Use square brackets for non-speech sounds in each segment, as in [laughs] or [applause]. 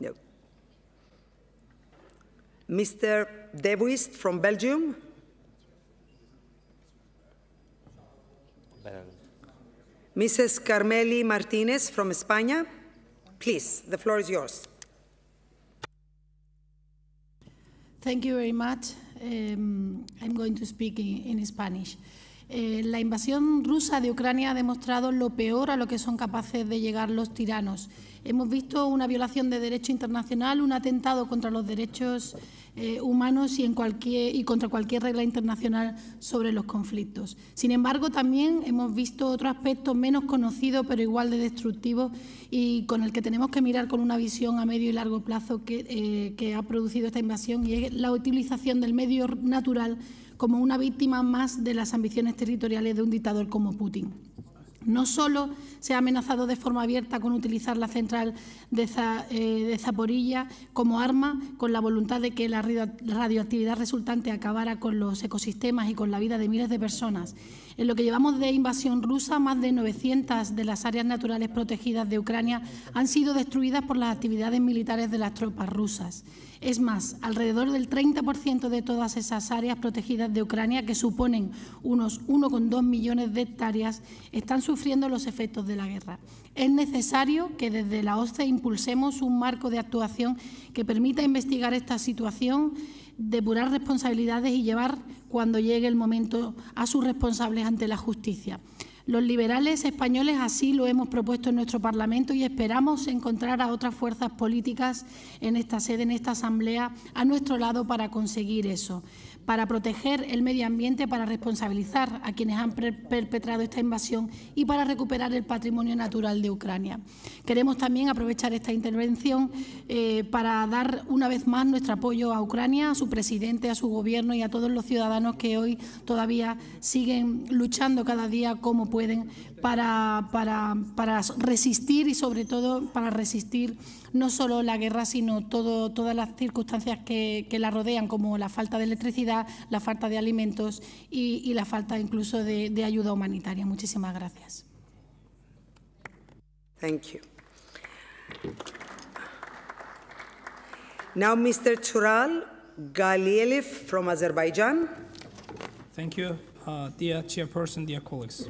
No. Mr. De Vuyst from Belgium? Mrs. Carmeli Martinez from España? Please, the floor is yours. Thank you very much. Um, I'm going to speak in, in Spanish. Eh, la invasión rusa de Ucrania ha demostrado lo peor a lo que son capaces de llegar los tiranos. Hemos visto una violación de derecho internacional, un atentado contra los derechos eh, humanos y, contra cualquier regla internacional sobre los conflictos. Sin embargo, también hemos visto otro aspecto menos conocido, pero igual de destructivo y con el que tenemos que mirar con una visión a medio y largo plazo que, eh, que ha producido esta invasión y es la utilización del medio natural como una víctima más de las ambiciones territoriales de un dictador como Putin. No solo se ha amenazado de forma abierta con utilizar la central de, eh, Zaporilla como arma, con la voluntad de que la radioactividad resultante acabara con los ecosistemas y con la vida de miles de personas. En lo que llevamos de invasión rusa, más de 900 de las áreas naturales protegidas de Ucrania han sido destruidas por las actividades militares de las tropas rusas. Es más, alrededor del 30% de todas esas áreas protegidas de Ucrania, que suponen unos 1,2 millones de hectáreas, están sufriendo los efectos de la guerra. Es necesario que desde la OSCE impulsemos un marco de actuación que permita investigar esta situación, depurar responsabilidades y llevar, cuando llegue el momento, a sus responsables ante la justicia. Los liberales españoles así lo hemos propuesto en nuestro Parlamento y esperamos encontrar a otras fuerzas políticas en esta sede, en esta Asamblea, a nuestro lado para conseguir eso para proteger el medio ambiente, para responsabilizar a quienes han perpetrado esta invasión y para recuperar el patrimonio natural de Ucrania. Queremos también aprovechar esta intervención eh, para dar una vez más nuestro apoyo a Ucrania, a su presidente, a su gobierno y a todos los ciudadanos que hoy todavía siguen luchando cada día como pueden para, para, para resistir y sobre todo para resistir no solo la guerra, sino todo, todas las circunstancias que, que, la rodean, como la falta de electricidad, la falta de alimentos y, y la falta incluso de, de, ayuda humanitaria. Muchísimas gracias. Thank you. Now, Mr. Chural Galiev from Azerbaijan. Thank you, uh, dear Chairperson, dear colleagues.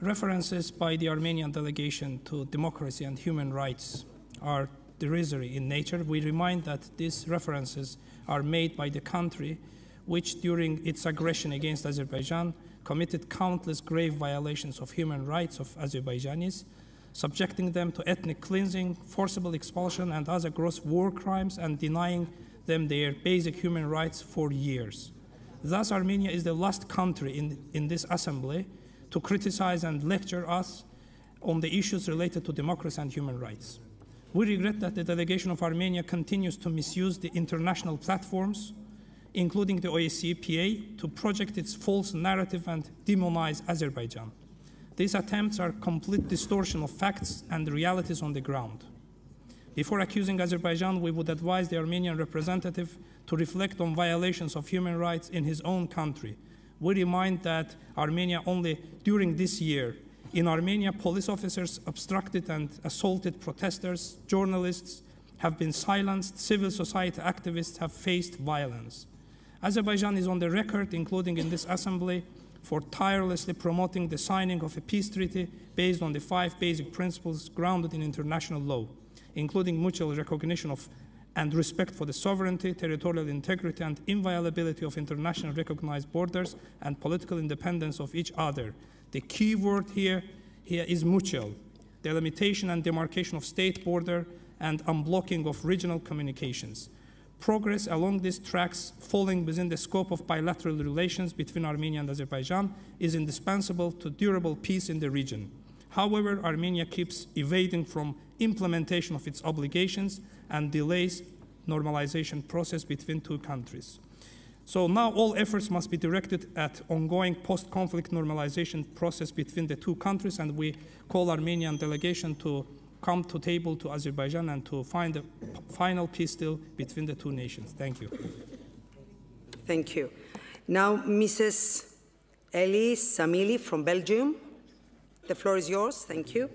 References by the Armenian delegation to democracy and human rights are derisory in nature, we remind that these references are made by the country which, during its aggression against Azerbaijan, committed countless grave violations of human rights of Azerbaijanis, subjecting them to ethnic cleansing, forcible expulsion, and other gross war crimes, and denying them their basic human rights for years. Thus, Armenia is the last country in, in this assembly to criticize and lecture us on the issues related to democracy and human rights. We regret that the delegation of Armenia continues to misuse the international platforms, including the OSCE to project its false narrative and demonize Azerbaijan. These attempts are complete distortion of facts and realities on the ground. Before accusing Azerbaijan, we would advise the Armenian representative to reflect on violations of human rights in his own country. We remind that Armenia only during this year in Armenia, police officers obstructed and assaulted protesters, journalists have been silenced, civil society activists have faced violence. Azerbaijan is on the record, including in this assembly, for tirelessly promoting the signing of a peace treaty based on the five basic principles grounded in international law, including mutual recognition of and respect for the sovereignty, territorial integrity, and inviolability of internationally recognized borders and political independence of each other, the key word here, here is mutual, the limitation and demarcation of state border and unblocking of regional communications. Progress along these tracks falling within the scope of bilateral relations between Armenia and Azerbaijan is indispensable to durable peace in the region. However, Armenia keeps evading from implementation of its obligations and delays normalization process between two countries. So now all efforts must be directed at ongoing post-conflict normalization process between the two countries, and we call Armenian delegation to come to table to Azerbaijan and to find a final peace deal between the two nations. Thank you. Thank you. Now, Mrs. Elise Samili from Belgium. The floor is yours. Thank you.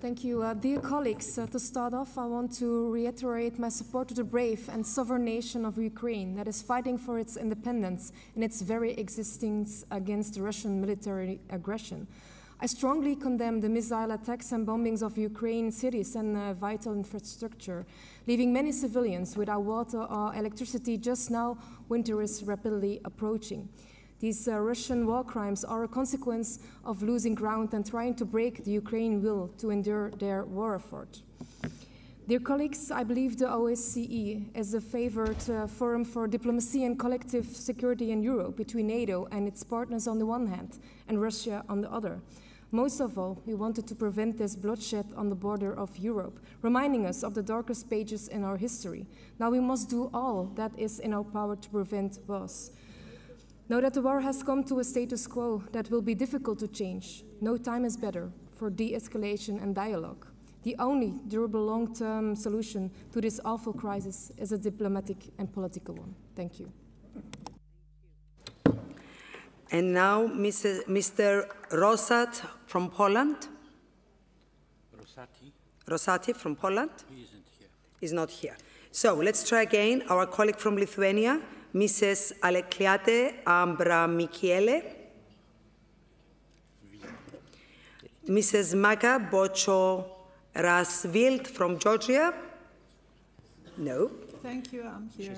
Thank you. Uh, dear colleagues, uh, to start off, I want to reiterate my support to the brave and sovereign nation of Ukraine that is fighting for its independence and its very existence against Russian military aggression. I strongly condemn the missile attacks and bombings of Ukraine cities and uh, vital infrastructure, leaving many civilians without water or electricity just now winter is rapidly approaching. These uh, Russian war crimes are a consequence of losing ground and trying to break the Ukraine will to endure their war effort. Dear colleagues, I believe the OSCE is a favored uh, forum for diplomacy and collective security in Europe between NATO and its partners on the one hand and Russia on the other. Most of all, we wanted to prevent this bloodshed on the border of Europe, reminding us of the darkest pages in our history. Now we must do all that is in our power to prevent wars. Know that the war has come to a status quo that will be difficult to change. No time is better for de escalation and dialogue. The only durable long term solution to this awful crisis is a diplomatic and political one. Thank you. And now, Mrs. Uh, Mr. Rosat from Poland. Rosati, Rosati from Poland he isn't here. is not here. So let's try again. Our colleague from Lithuania, Mrs. Alekliate Ambramikiele. Mrs. Maga Bocho Rasvild from Georgia. No. Thank you, I'm here.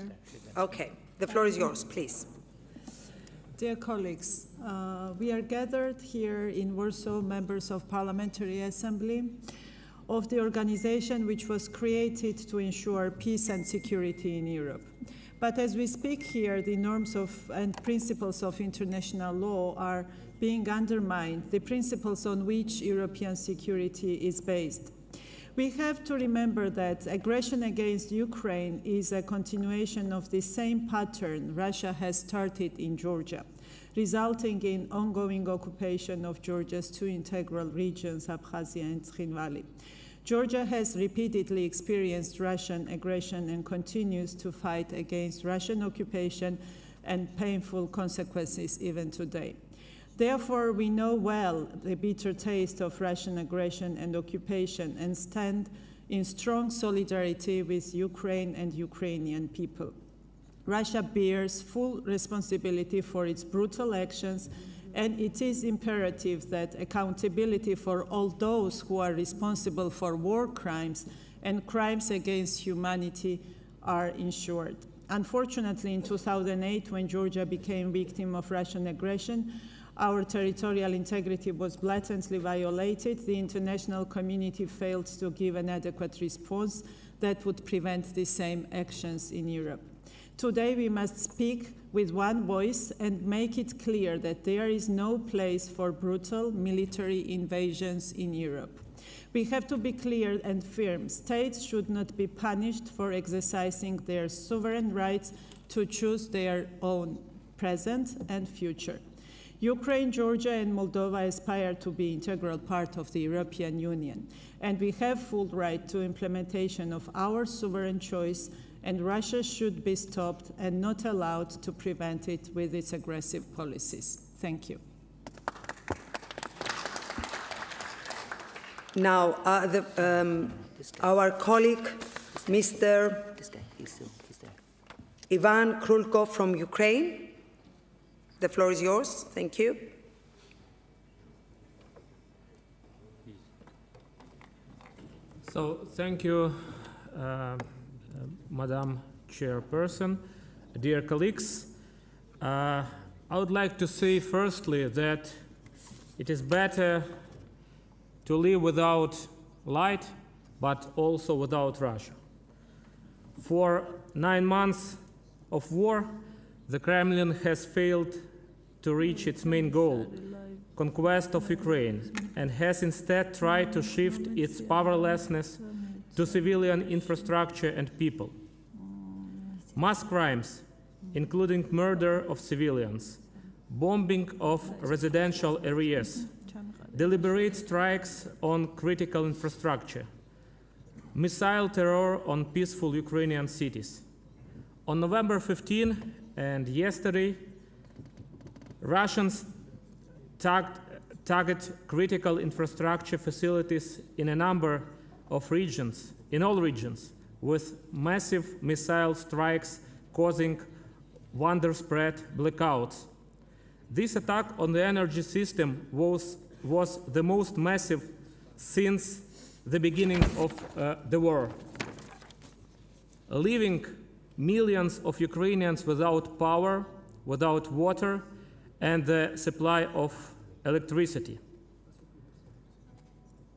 Okay. The floor is yours, please. Dear colleagues, uh, we are gathered here in Warsaw, members of Parliamentary Assembly of the organization which was created to ensure peace and security in Europe. But as we speak here, the norms of, and principles of international law are being undermined, the principles on which European security is based. We have to remember that aggression against Ukraine is a continuation of the same pattern Russia has started in Georgia, resulting in ongoing occupation of Georgia's two integral regions, Abkhazia and Tskhinvali. Georgia has repeatedly experienced Russian aggression and continues to fight against Russian occupation and painful consequences even today. Therefore, we know well the bitter taste of Russian aggression and occupation and stand in strong solidarity with Ukraine and Ukrainian people. Russia bears full responsibility for its brutal actions, and it is imperative that accountability for all those who are responsible for war crimes and crimes against humanity are ensured. Unfortunately, in 2008, when Georgia became victim of Russian aggression, our territorial integrity was blatantly violated. The international community failed to give an adequate response that would prevent the same actions in Europe. Today, we must speak with one voice and make it clear that there is no place for brutal military invasions in Europe. We have to be clear and firm. States should not be punished for exercising their sovereign rights to choose their own present and future. Ukraine, Georgia, and Moldova aspire to be integral part of the European Union, and we have full right to implementation of our sovereign choice, and Russia should be stopped and not allowed to prevent it with its aggressive policies. Thank you. Now, uh, the, um, our colleague, Mr. Ivan Krulko from Ukraine. The floor is yours. Thank you. So thank you, uh, Madam Chairperson, dear colleagues. Uh, I would like to say firstly that it is better to live without light, but also without Russia. For nine months of war, the Kremlin has failed to reach its main goal, conquest of Ukraine, and has instead tried to shift its powerlessness to civilian infrastructure and people. Mass crimes, including murder of civilians, bombing of residential areas, deliberate strikes on critical infrastructure, missile terror on peaceful Ukrainian cities. On November 15 and yesterday, Russians target critical infrastructure facilities in a number of regions, in all regions, with massive missile strikes causing widespread blackouts. This attack on the energy system was, was the most massive since the beginning of uh, the war, leaving millions of Ukrainians without power, without water, and the supply of electricity.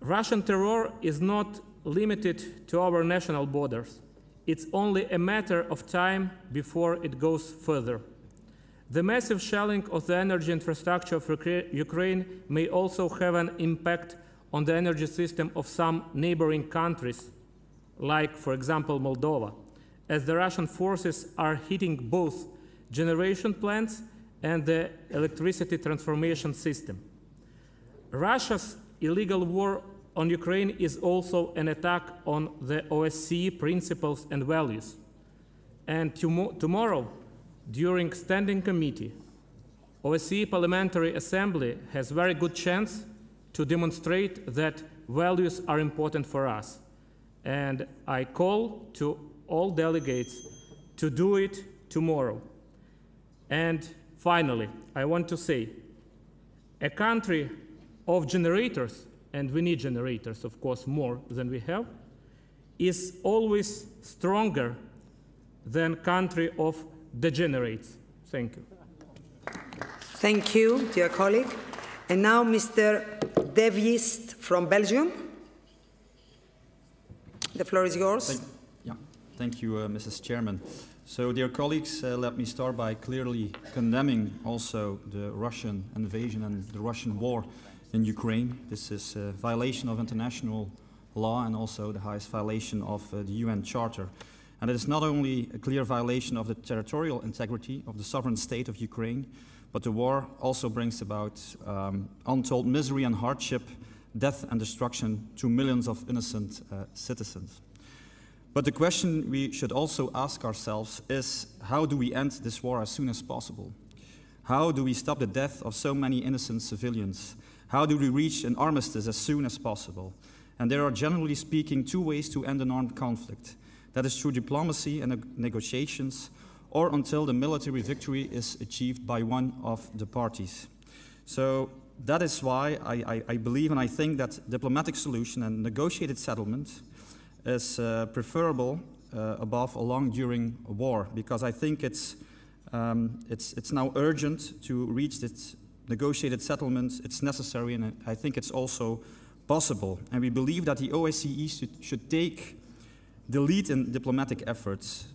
Russian terror is not limited to our national borders. It's only a matter of time before it goes further. The massive shelling of the energy infrastructure of Ukraine may also have an impact on the energy system of some neighboring countries, like, for example, Moldova, as the Russian forces are hitting both generation plants and the electricity transformation system. Russia's illegal war on Ukraine is also an attack on the OSCE principles and values. And tomo- tomorrow, during standing committee, OSCE Parliamentary Assembly has very good chance to demonstrate that values are important for us. And I call to all delegates to do it tomorrow. And finally, I want to say a country of generators, and we need generators, of course, more than we have, is always stronger than country of degenerates. Thank you. Thank you, dear colleague. And now Mr. De Vuyst from Belgium. The floor is yours. Thank, yeah, thank you, uh, Mrs. Chairman. So, dear colleagues, uh, let me start by clearly condemning also the Russian invasion and the Russian war in Ukraine. This is a violation of international law and also the highest violation of uh, the UN Charter. And it is not only a clear violation of the territorial integrity of the sovereign state of Ukraine, but the war also brings about um, untold misery and hardship, death and destruction to millions of innocent uh, citizens. But the question we should also ask ourselves is how do we end this war as soon as possible? How do we stop the death of so many innocent civilians? How do we reach an armistice as soon as possible? And there are, generally speaking, two ways to end an armed conflict that is through diplomacy and negotiations, or until the military victory is achieved by one of the parties. So that is why I, I, I believe and I think that diplomatic solution and negotiated settlement is uh, preferable uh, above a long during war because I think it's, um, it's, it's now urgent to reach this negotiated settlement. It's necessary and I think it's also possible. And we believe that the OSCE should, should take the lead in diplomatic efforts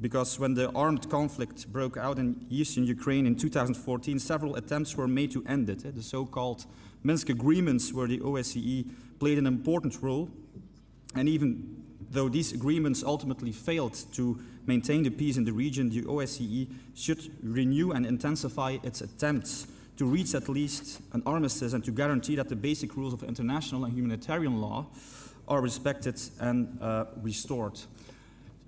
because when the armed conflict broke out in eastern Ukraine in 2014, several attempts were made to end it. The so called Minsk agreements, where the OSCE played an important role. And even though these agreements ultimately failed to maintain the peace in the region, the OSCE should renew and intensify its attempts to reach at least an armistice and to guarantee that the basic rules of international and humanitarian law are respected and uh, restored.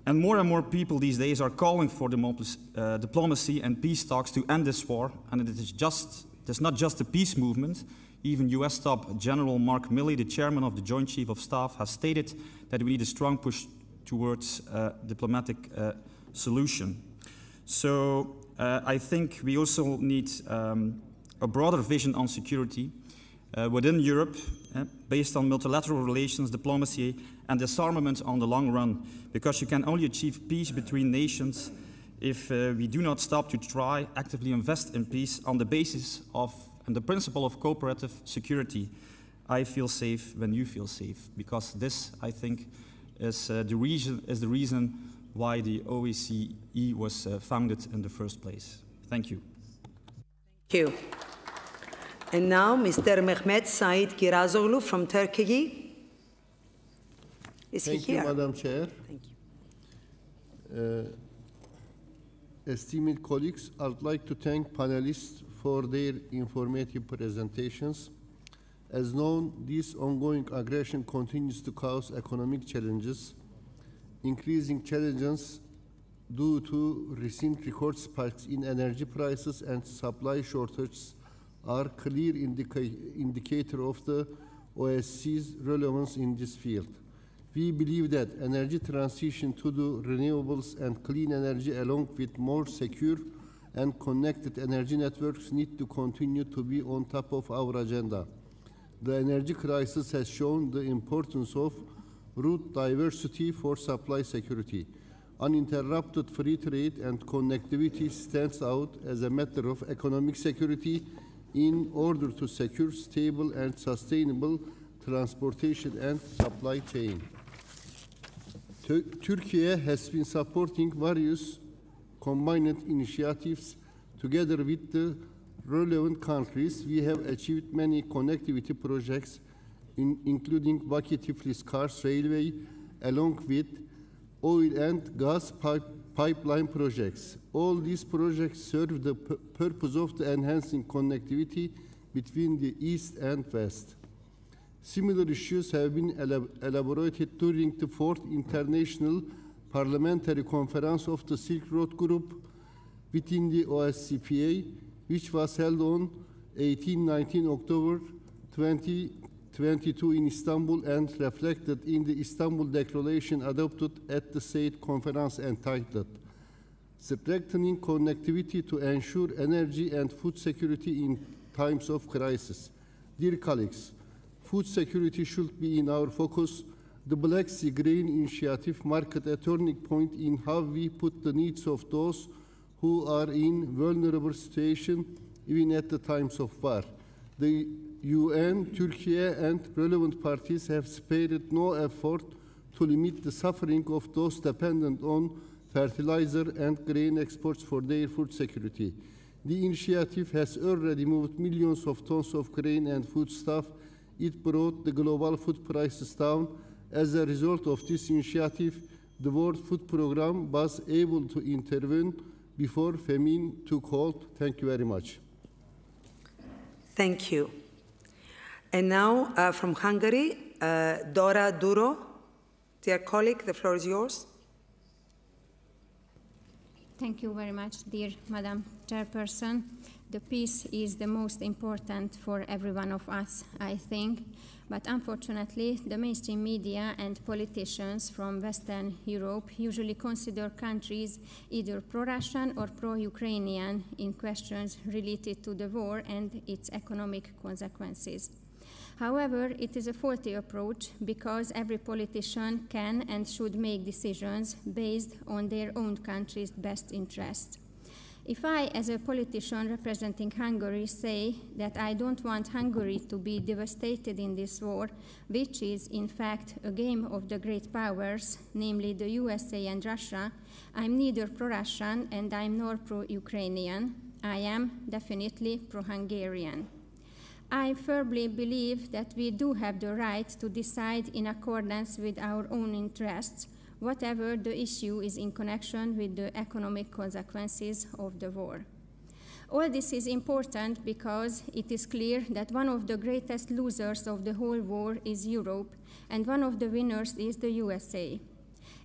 And more and more people these days are calling for uh, diplomacy and peace talks to end this war. And it is just, it's not just the peace movement. Even US top General Mark Milley, the chairman of the Joint Chief of Staff, has stated that we need a strong push towards uh, diplomatic uh, solution. So uh, I think we also need um, a broader vision on security uh, within Europe, uh, based on multilateral relations, diplomacy, and disarmament on the long run, because you can only achieve peace between nations if uh, we do not stop to try actively invest in peace on the basis of and the principle of cooperative security. I feel safe when you feel safe, because this, I think, is, uh, the, reason, is the reason why the OSCE was uh, founded in the first place. Thank you. Thank you. And now, Mr. Mehmet Said Kirazoglu from Turkey. Is Thank he you. Madam Chair. Thank you. Uh, esteemed colleagues, I would like to thank panelists for their informative presentations. As known, this ongoing aggression continues to cause economic challenges, increasing challenges due to recent record spikes in energy prices and supply shortages are clear indica- indicator of the OSCE's relevance in this field. We believe that energy transition to the renewables and clean energy along with more secure and connected energy networks need to continue to be on top of our agenda. The energy crisis has shown the importance of route diversity for supply security. Uninterrupted free trade and connectivity stands out as a matter of economic security in order to secure stable and sustainable transportation and supply chain. Turkey has been supporting various combined initiatives together with the relevant countries. We have achieved many connectivity projects, in- including Baki-Tiflis-Kars Railway, along with oil and gas pipe- pipeline projects. All these projects serve the purpose of the enhancing connectivity between the East and West. Similar issues have been elab- elaborated during the fourth International Parliamentary Conference of the Silk Road Group within the OSCE PA, which was held on 18-19 October 2022 in Istanbul and reflected in the Istanbul Declaration adopted at the said conference entitled Strengthening Connectivity to Ensure Energy and Food Security in Times of Crisis. Dear colleagues, food security should be in our focus. The Black Sea Grain Initiative marked a turning point in how we put the needs of those who are in vulnerable situation even at the times of war. The UN, Turkey and relevant parties have spared no effort to limit the suffering of those dependent on fertilizer and grain exports for their food security. The initiative has already moved millions of tons of grain and foodstuff. It brought the global food prices down. As a result of this initiative, the World Food Programme was able to intervene before famine took hold. Thank you very much. Thank you. And now uh, from Hungary, uh, Dora Duro. Dear colleague, the floor is yours. Thank you very much, dear Madam Chairperson. The peace is the most important for every one of us, I think. But unfortunately, the mainstream media and politicians from Western Europe usually consider countries either pro Russian or pro Ukrainian in questions related to the war and its economic consequences. However, it is a faulty approach because every politician can and should make decisions based on their own country's best interests. If I, as a politician representing Hungary, say that I don't want Hungary to be devastated in this war, which is in fact a game of the great powers, namely the USA and Russia, I'm neither pro Russian and I'm nor pro Ukrainian. I am definitely pro Hungarian. I firmly believe that we do have the right to decide in accordance with our own interests, whatever the issue is in connection with the economic consequences of the war. All this is important because it is clear that one of the greatest losers of the whole war is Europe, and one of the winners is the USA.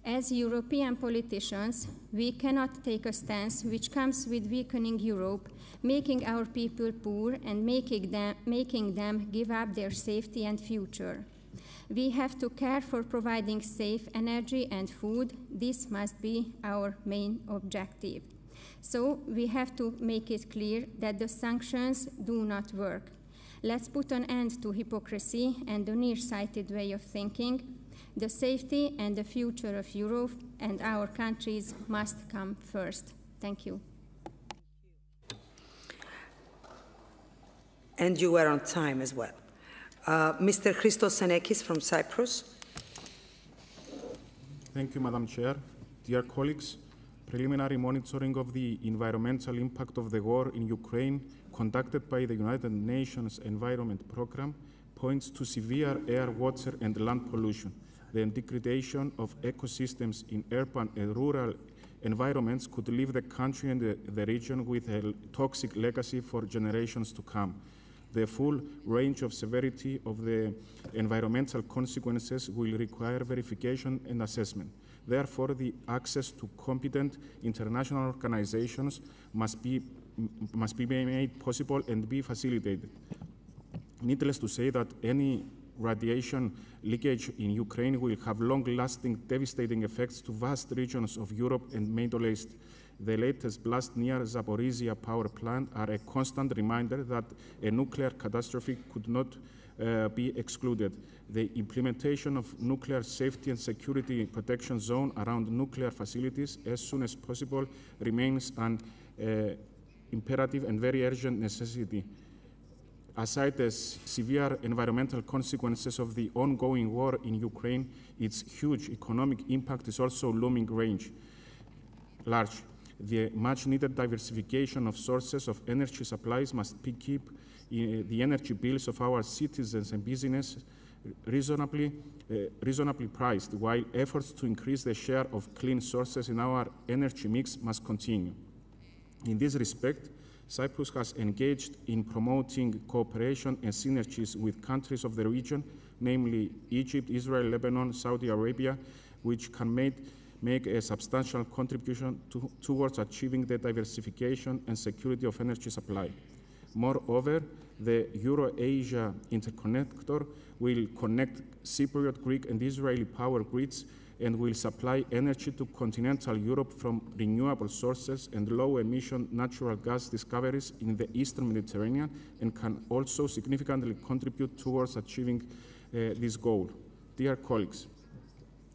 As European politicians, we cannot take a stance which comes with weakening Europe, making our people poor, and making them, making them give up their safety and future. We have to care for providing safe energy and food. This must be our main objective. So we have to make it clear that the sanctions do not work. Let's put an end to hypocrisy and the nearsighted way of thinking. The safety and the future of Europe and our countries must come first. Thank you. And you were on time as well. Uh, Mr. Christos Senekis from Cyprus. Thank you, Madam Chair. Dear colleagues, preliminary monitoring of the environmental impact of the war in Ukraine conducted by the United Nations Environment Programme points to severe air, water, and land pollution. The degradation of ecosystems in urban and rural environments could leave the country and the, the region with a toxic legacy for generations to come. The full range of severity of the environmental consequences will require verification and assessment. Therefore, the access to competent international organizations must be must be made possible and be facilitated. Needless to say that any radiation leakage in Ukraine will have long-lasting devastating effects to vast regions of Europe and Middle East. The latest blast near Zaporizhia power plant are a constant reminder that a nuclear catastrophe could not uh, be excluded. The implementation of nuclear safety and security protection zone around nuclear facilities as soon as possible remains an uh, imperative and very urgent necessity. Aside the severe environmental consequences of the ongoing war in Ukraine, its huge economic impact is also looming range, large. The much needed diversification of sources of energy supplies must keep the energy bills of our citizens and business reasonably, uh, reasonably priced, while efforts to increase the share of clean sources in our energy mix must continue. In this respect, Cyprus has engaged in promoting cooperation and synergies with countries of the region, namely Egypt, Israel, Lebanon, Saudi Arabia, which can make, make a substantial contribution to, towards achieving the diversification and security of energy supply. Moreover, the Euro-Asia interconnector will connect Cypriot, Greek, and Israeli power grids and will supply energy to continental Europe from renewable sources and low-emission natural gas discoveries in the eastern Mediterranean and can also significantly contribute towards achieving uh, this goal. Dear colleagues,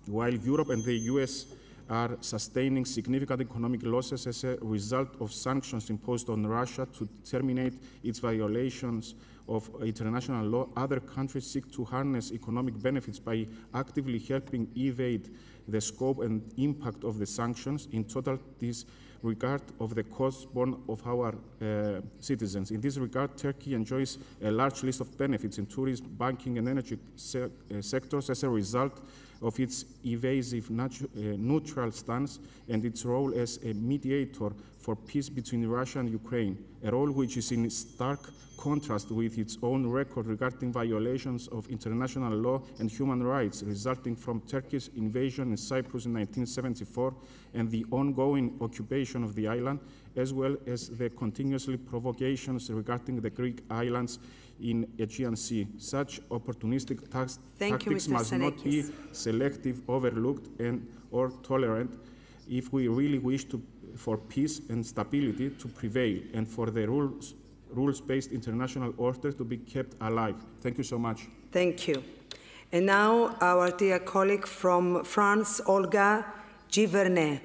while Europe and the US are sustaining significant economic losses as a result of sanctions imposed on Russia to terminate its violations of international law, other countries seek to harness economic benefits by actively helping evade the scope and impact of the sanctions in total disregard of the costs borne of our uh, citizens. In this regard, Turkey enjoys a large list of benefits in tourism, banking, and energy se uh, sectors as a result of its evasive uh, neutral stance and its role as a mediator for peace between Russia and Ukraine, a role which is in stark contrast with its own record regarding violations of international law and human rights resulting from Turkey's invasion in Cyprus in 1974 and the ongoing occupation of the island, as well as the continuously provocations regarding the Greek islands in Aegean Sea. Such opportunistic tax tactics you, must Senekis. not be selective, overlooked, and or tolerant if we really wish to, for peace and stability to prevail and for the rules rules-based international order to be kept alive. Thank you so much. Thank you. And now our dear colleague from France, Olga Givernet.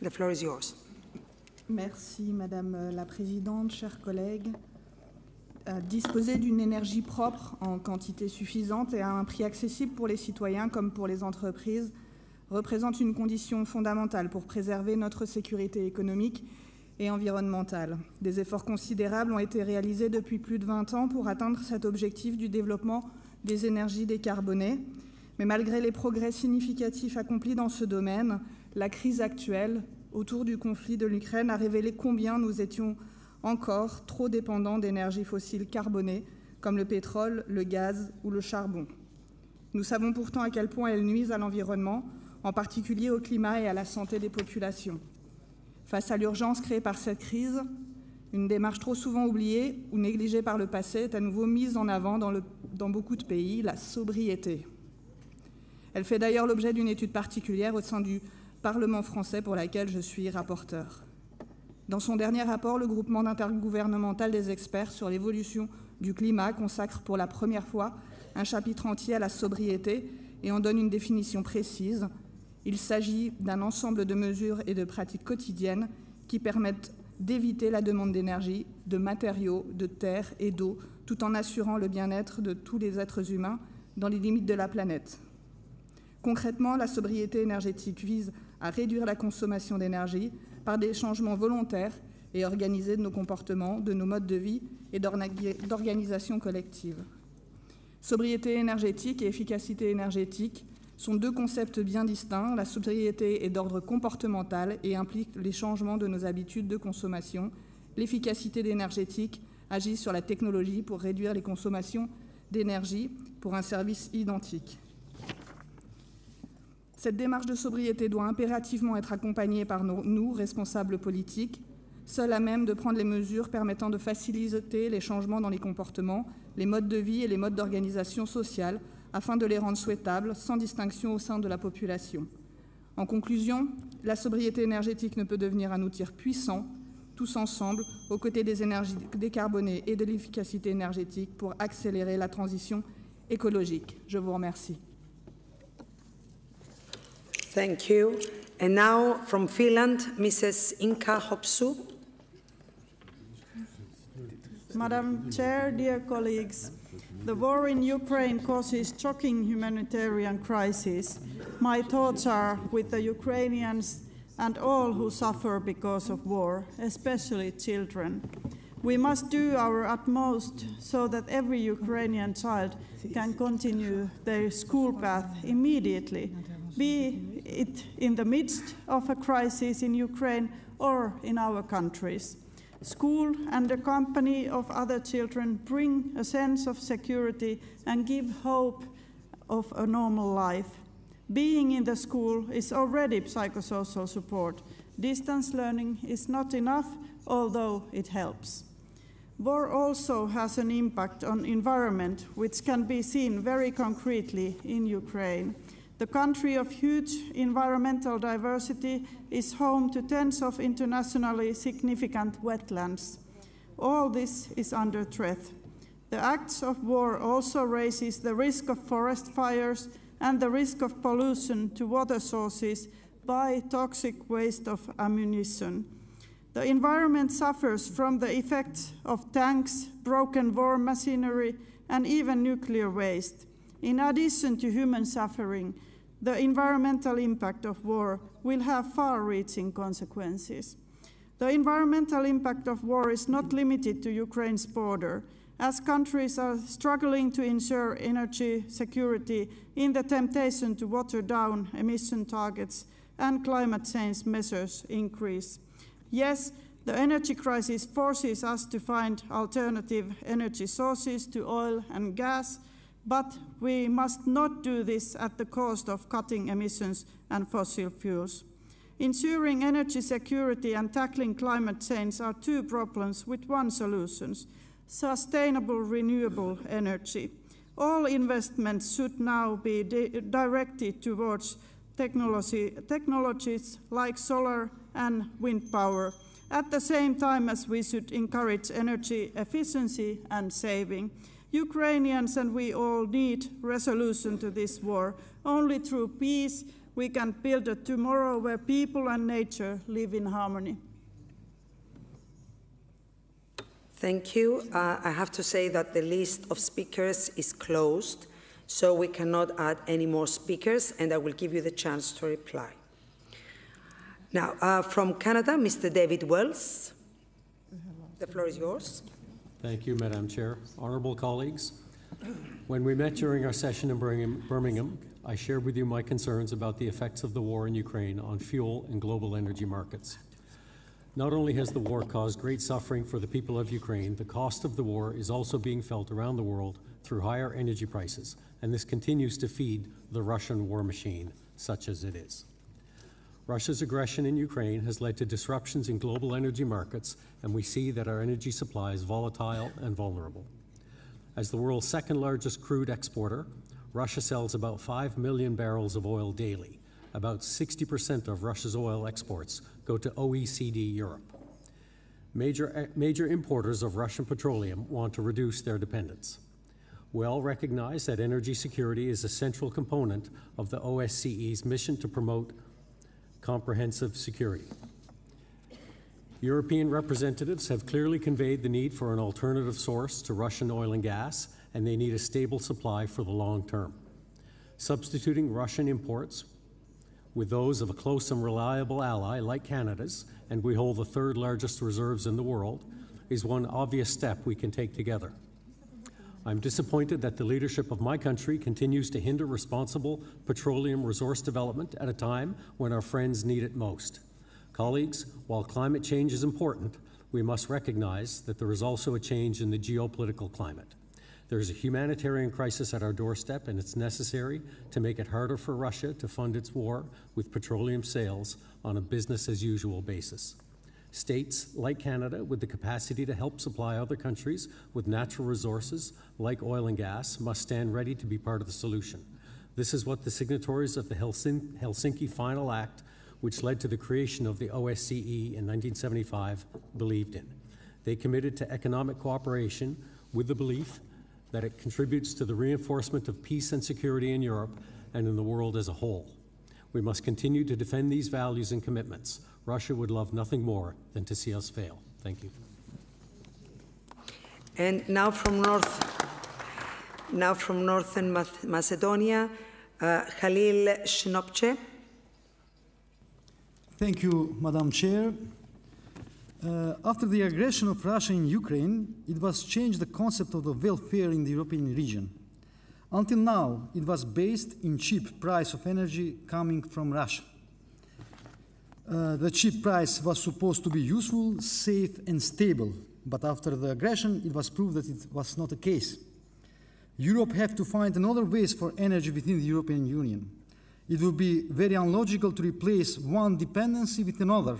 The floor is yours. Merci, Madame la Présidente, chers collègues. Euh, disposer d'une énergie propre en quantité suffisante et à un prix accessible pour les citoyens comme pour les entreprises représente une condition fondamentale pour préserver notre sécurité économique et environnementale. Des efforts considérables ont été réalisés depuis plus de 20 ans pour atteindre cet objectif du développement des énergies décarbonées. Mais malgré les progrès significatifs accomplis dans ce domaine, la crise actuelle autour du conflit de l'Ukraine a révélé combien nous étions encore trop dépendants d'énergies fossiles carbonées comme le pétrole, le gaz ou le charbon. Nous savons pourtant à quel point elles nuisent à l'environnement, en particulier au climat et à la santé des populations. Face à l'urgence créée par cette crise, une démarche trop souvent oubliée ou négligée par le passé est à nouveau mise en avant dans, beaucoup de pays, la sobriété. Elle fait d'ailleurs l'objet d'une étude particulière au sein du Parlement français pour laquelle je suis rapporteur. Dans son dernier rapport, le groupement intergouvernemental des experts sur l'évolution du climat consacre pour la première fois un chapitre entier à la sobriété et en donne une définition précise. Il s'agit d'un ensemble de mesures et de pratiques quotidiennes qui permettent d'éviter la demande d'énergie, de matériaux, de terre et d'eau, tout en assurant le bien-être de tous les êtres humains dans les limites de la planète. Concrètement, la sobriété énergétique vise à réduire la consommation d'énergie par des changements volontaires et organisés de nos comportements, de nos modes de vie et d'organisation collective. Sobriété énergétique et efficacité énergétique sont deux concepts bien distincts. La sobriété est d'ordre comportemental et implique les changements de nos habitudes de consommation. L'efficacité énergétique agit sur la technologie pour réduire les consommations d'énergie pour un service identique. Cette démarche de sobriété doit impérativement être accompagnée par nous, responsables politiques, seuls à même de prendre les mesures permettant de faciliter les changements dans les comportements, les modes de vie et les modes d'organisation sociale, afin de les rendre souhaitables, sans distinction au sein de la population. En conclusion, la sobriété énergétique ne peut devenir un outil puissant, tous ensemble, aux côtés des énergies décarbonées et de l'efficacité énergétique pour accélérer la transition écologique. Je vous remercie. Thank you. And now from Finland, Mrs. Inka Hopsu. Madam Chair, dear colleagues, the war in Ukraine causes shocking humanitarian crisis. My thoughts are with the Ukrainians and all who suffer because of war, especially children. We must do our utmost so that every Ukrainian child can continue their school path immediately, be it in the midst of a crisis in Ukraine or in our countries. School and the company of other children bring a sense of security and give hope of a normal life. Being in the school is already psychosocial support. Distance learning is not enough, although it helps. War also has an impact on environment, which can be seen very concretely in Ukraine. The country of huge environmental diversity is home to tens of internationally significant wetlands. All this is under threat. The acts of war also raises the risk of forest fires and the risk of pollution to water sources by toxic waste of ammunition. The environment suffers from the effects of tanks, broken war machinery, and even nuclear waste. In addition to human suffering, the environmental impact of war will have far reaching consequences. The environmental impact of war is not limited to Ukraine's border, as countries are struggling to ensure energy security in the temptation to water down emission targets and climate change measures increase. Yes, the energy crisis forces us to find alternative energy sources to oil and gas, but we must not do this at the cost of cutting emissions and fossil fuels. Ensuring energy security and tackling climate change are two problems with one solution sustainable renewable energy. All investments should now be di- directed towards technology, technologies like solar and wind power, at the same time as we should encourage energy efficiency and saving. Ukrainians and we all need resolution to this war. Only through peace we can build a tomorrow where people and nature live in harmony. Thank you. Uh, I have to say that the list of speakers is closed, so we cannot add any more speakers, and I will give you the chance to reply. Now, uh, from Canada, Mr. David Wells. The floor is yours. Thank you, Madam Chair. Honorable colleagues, when we met during our session in Birmingham- I shared with you my concerns about the effects of the war in Ukraine on fuel and global energy markets. Not only has the war caused great suffering for the people of Ukraine, the cost of the war is also being felt around the world through higher energy prices, and this continues to feed the Russian war machine, such as it is. Russia's aggression in Ukraine has led to disruptions in global energy markets, and we see that our energy supply is volatile and vulnerable. As the world's second largest crude exporter, Russia sells about 5 million barrels of oil daily. About 60% of Russia's oil exports go to OECD Europe. Major, eh, major importers of Russian petroleum want to reduce their dependence. We all recognize that energy security is a central component of the OSCE's mission to promote comprehensive security. European representatives have clearly conveyed the need for an alternative source to Russian oil and gas, and they need a stable supply for the long term. Substituting Russian imports with those of a close and reliable ally like Canada's, and we hold the third largest reserves in the world, is one obvious step we can take together. I'm disappointed that the leadership of my country continues to hinder responsible petroleum resource development at a time when our friends need it most. Colleagues, while climate change is important, we must recognize that there is also a change in the geopolitical climate. There's a humanitarian crisis at our doorstep, and it's necessary to make it harder for Russia to fund its war with petroleum sales on a business as usual basis. States like Canada, with the capacity to help supply other countries with natural resources like oil and gas, must stand ready to be part of the solution. This is what the signatories of the Helsin- Helsinki Final Act, which led to the creation of the OSCE in 1975, believed in. They committed to economic cooperation with the belief that it contributes to the reinforcement of peace and security in Europe and in the world as a whole. We must continue to defend these values and commitments. Russia would love nothing more than to see us fail. Thank you. And now from North, now from Northern Macedonia, uh, Khalil Shnopche. Thank you, Madam Chair. Uh, after the aggression of Russia in Ukraine, it was changed the concept of the welfare in the European region. Until now, it was based in cheap price of energy coming from Russia. Uh, the cheap price was supposed to be useful, safe, and stable, but after the aggression, it was proved that it was not the case. Europe have to find another ways for energy within the European Union. It would be very unlogical to replace one dependency with another.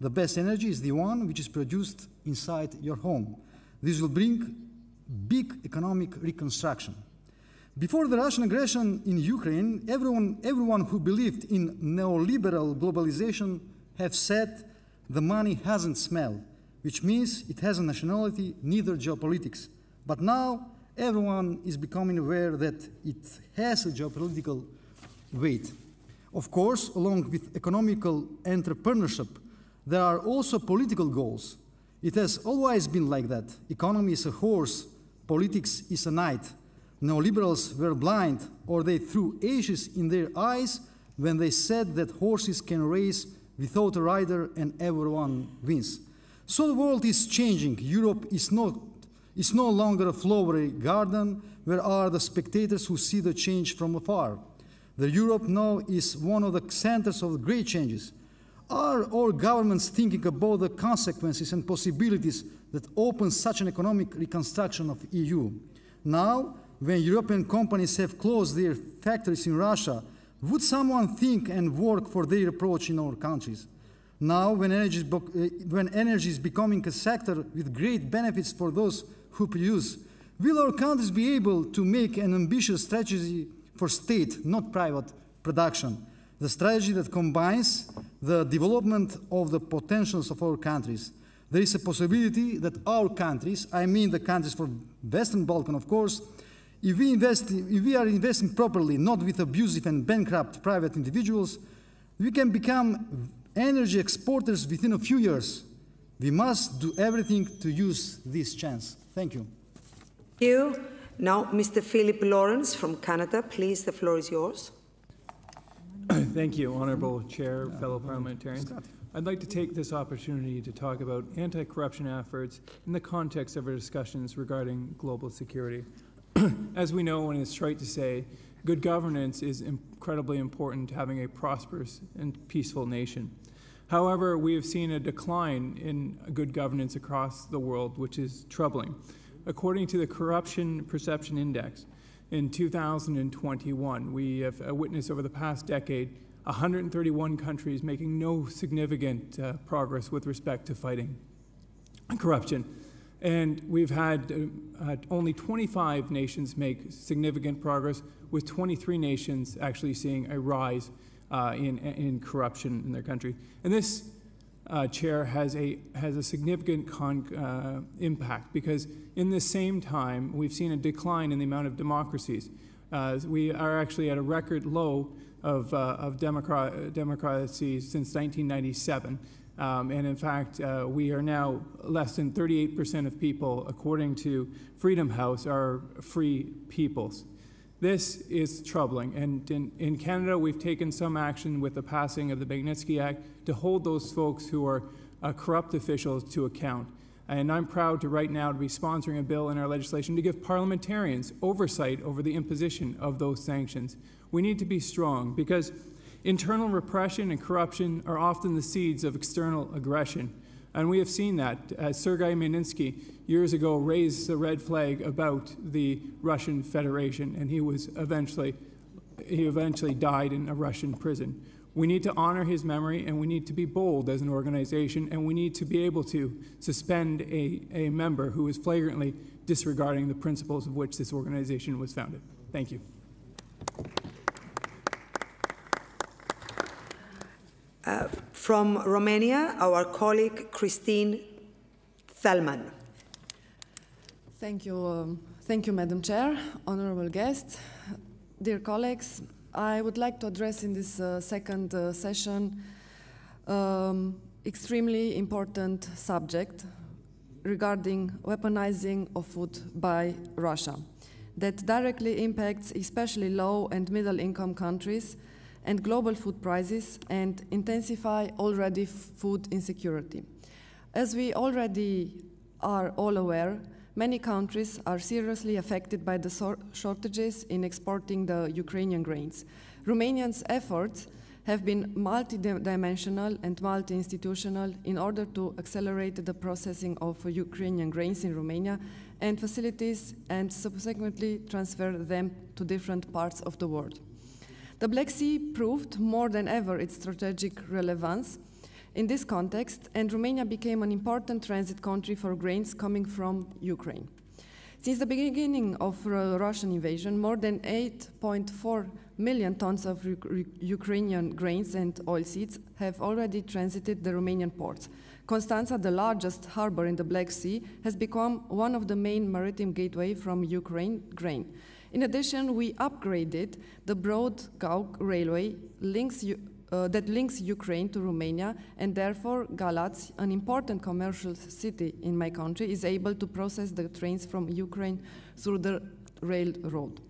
The best energy is the one which is produced inside your home. This will bring big economic reconstruction. Before the Russian aggression in Ukraine, everyone, everyone who believed in neoliberal globalization have said the money hasn't smell, which means it has a nationality, neither geopolitics. But now everyone is becoming aware that it has a geopolitical weight. Of course, along with economical entrepreneurship, there are also political goals. It has always been like that. Economy is a horse, politics is a knight. Neoliberals were blind, or they threw ashes in their eyes when they said that horses can race without a rider and everyone wins. So the world is changing. Europe is not it's no longer a flowery garden where are the spectators who see the change from afar. The Europe now is one of the centers of great changes. Are all governments thinking about the consequences and possibilities that open such an economic reconstruction of EU? Now, when European companies have closed their factories in Russia, would someone think and work for their approach in our countries? Now, when energy, is, uh, when energy is becoming a sector with great benefits for those who produce, will our countries be able to make an ambitious strategy for state, not private, production? The strategy that combines the development of the potentials of our countries. There is a possibility that our countries, I mean the countries from Western Balkan, of course, if we, invest, if we are investing properly, not with abusive and bankrupt private individuals, we can become energy exporters within a few years. We must do everything to use this chance. Thank you. Thank you. Now, Mr. Philip Lawrence from Canada, please, the floor is yours. [clears throat] Thank you, Honorable Chair, fellow parliamentarians. I'd like to take this opportunity to talk about anti-corruption efforts in the context of our discussions regarding global security. [clears throat] As we know, and it's trite to say, good governance is incredibly important to having a prosperous and peaceful nation. However, we have seen a decline in good governance across the world, which is troubling. According to the Corruption Perception Index, in 2021, we have uh, witnessed over the past decade 131 countries making no significant uh, progress with respect to fighting corruption. And we've had uh, uh, only 25 nations make significant progress, with 23 nations actually seeing a rise uh, in, in corruption in their country. And this uh, chair has a, has a significant con, uh, impact because in the same time, we've seen a decline in the amount of democracies. Uh, we are actually at a record low of, of democra- democracy since 1997. Um, and in fact, uh, we are now less than 38% of people, according to Freedom House, are free peoples. This is troubling. And in, in, Canada, we've taken some action with the passing of the Magnitsky Act to hold those folks who are uh, corrupt officials to account. And I'm proud to right now to be sponsoring a bill in our legislation to give parliamentarians oversight over the imposition of those sanctions. We need to be strong because Internal repression and corruption are often the seeds of external aggression. And we have seen that as Sergei Magnitsky years ago raised the red flag about the Russian Federation, and he was eventually he eventually died in a Russian prison. We need to honor his memory, and we need to be bold as an organization, and we need to be able to suspend a, a member who is flagrantly disregarding the principles of which this organization was founded. Thank you. Uh, from Romania, our colleague Christine Thellmann. Thank you, um, thank you, Madam Chair, honorable guests, dear colleagues. I would like to address in this uh, second uh, session um, extremely important subject regarding weaponizing of food by Russia that directly impacts especially low and middle income countries and global food prices and intensify already food insecurity. As we already are all aware, many countries are seriously affected by the shortages in exporting the Ukrainian grains. Romania's efforts have been multidimensional and multi-institutional in order to accelerate the processing of Ukrainian grains in Romania and facilities and subsequently transfer them to different parts of the world. The Black Sea proved more than ever its strategic relevance in this context, and Romania became an important transit country for grains coming from Ukraine. Since the beginning of the Russian invasion, more than 8.4 million tons of Ukrainian grains and oilseeds have already transited the Romanian ports. Constanța, the largest harbor in the Black Sea, has become one of the main maritime gateway from Ukraine grain. In addition, we upgraded the broad gauge railway links, uh, that links Ukraine to Romania, and therefore Galați, an important commercial city in my country, is able to process the trains from Ukraine through the railroad.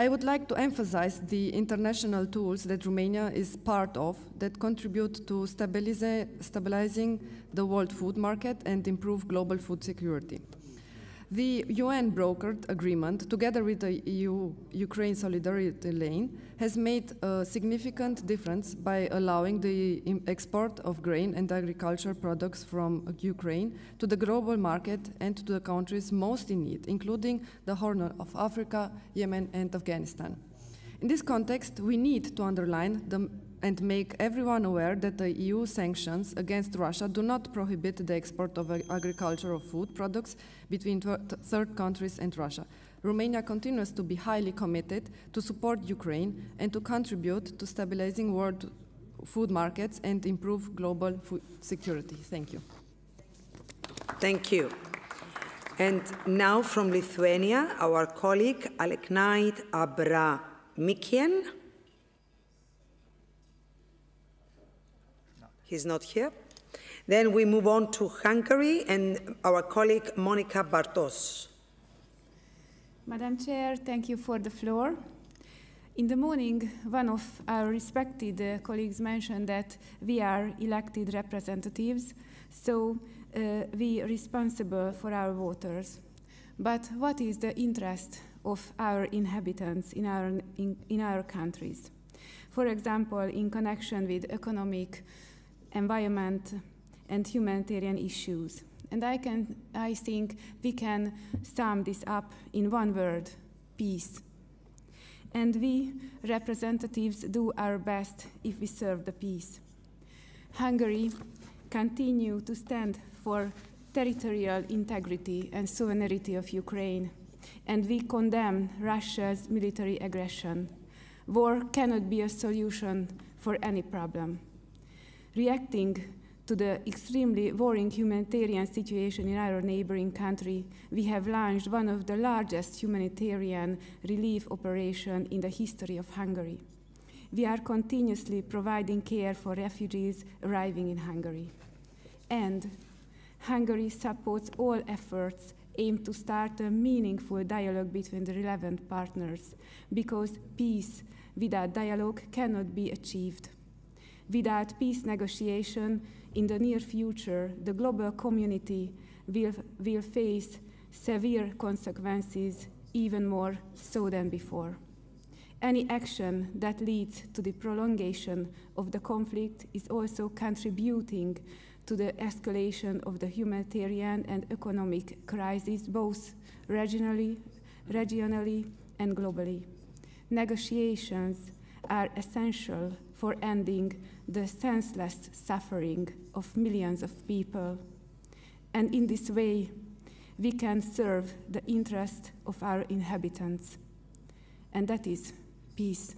I would like to emphasize the international tools that Romania is part of that contribute to stabilizing the world food market and improve global food security. The UN brokered agreement, together with the EU Ukraine Solidarity Lane, has made a significant difference by allowing the export of grain and agriculture products from Ukraine to the global market and to the countries most in need, including the Horn of Africa, Yemen, and Afghanistan. In this context, we need to underline the and make everyone aware that the EU sanctions against Russia do not prohibit the export of agricultural food products between third countries and Russia. Romania continues to be highly committed to support Ukraine and to contribute to stabilizing world food markets and improve global food security. Thank you. Thank you. And now from Lithuania, our colleague Aleknaitė Abramikienė. He's not here. Then we move on to Hungary and our colleague Monica Bartos. Madam Chair, thank you for the floor. In the morning, one of our respected uh, colleagues mentioned that we are elected representatives, so uh, we are responsible for our voters. But what is the interest of our inhabitants in our, in, in our countries? For example, in connection with economic environment, and humanitarian issues. And I, can, I think we can sum this up in one word peace. And we, representatives, do our best if we serve the peace. Hungary continue to stand for territorial integrity and sovereignty of Ukraine, and we condemn Russia's military aggression. War cannot be a solution for any problem reacting to the extremely worrying humanitarian situation in our neighboring country, we have launched one of the largest humanitarian relief operations in the history of Hungary. We are continuously providing care for refugees arriving in Hungary. And Hungary supports all efforts aimed to start a meaningful dialogue between the relevant partners, because peace without dialogue cannot be achieved. Without peace negotiation, in the near future, the global community will, will face severe consequences, even more so than before. Any action that leads to the prolongation of the conflict is also contributing to the escalation of the humanitarian and economic crisis, both regionally, regionally and globally. Negotiations are essential for ending the senseless suffering of millions of people. And in this way, we can serve the interest of our inhabitants. And that is peace.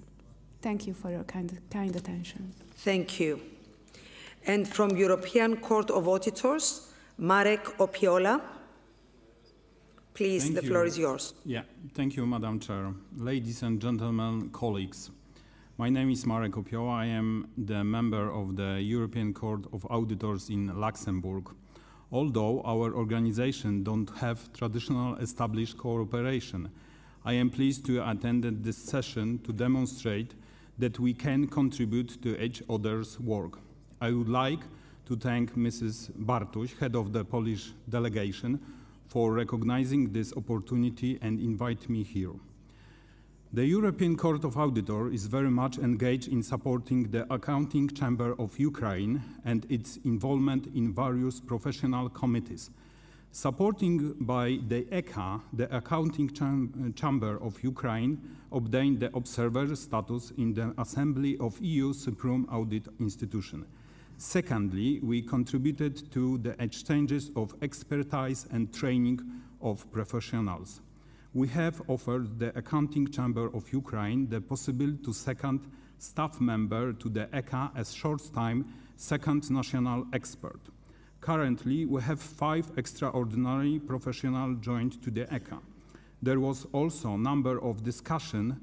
Thank you for your kind, kind attention. Thank you. And from European Court of Auditors, Marek Opioła. Please, Thank the you. floor is yours. Yeah, thank you, Madam Chair. Ladies and gentlemen, colleagues, my name is Marek Opioła. I am the member of the European Court of Auditors in Luxembourg. Although our organization don't have traditional established cooperation, I am pleased to attend this session to demonstrate that we can contribute to each other's work. I would like to thank Mrs. Bartuś, head of the Polish delegation, for recognizing this opportunity and invite me here. The European Court of Auditor is very much engaged in supporting the Accounting Chamber of Ukraine and its involvement in various professional committees. Supporting by the ECA, the Accounting Cham- Chamber of Ukraine obtained the observer status in the Assembly of EU Supreme Audit Institution. Secondly, we contributed to the exchanges of expertise and training of professionals. We have offered the Accounting Chamber of Ukraine the possibility to second staff member to the ECA as short-time second national expert. Currently, we have five extraordinary professionals joined to the ECA. There was also a number of discussion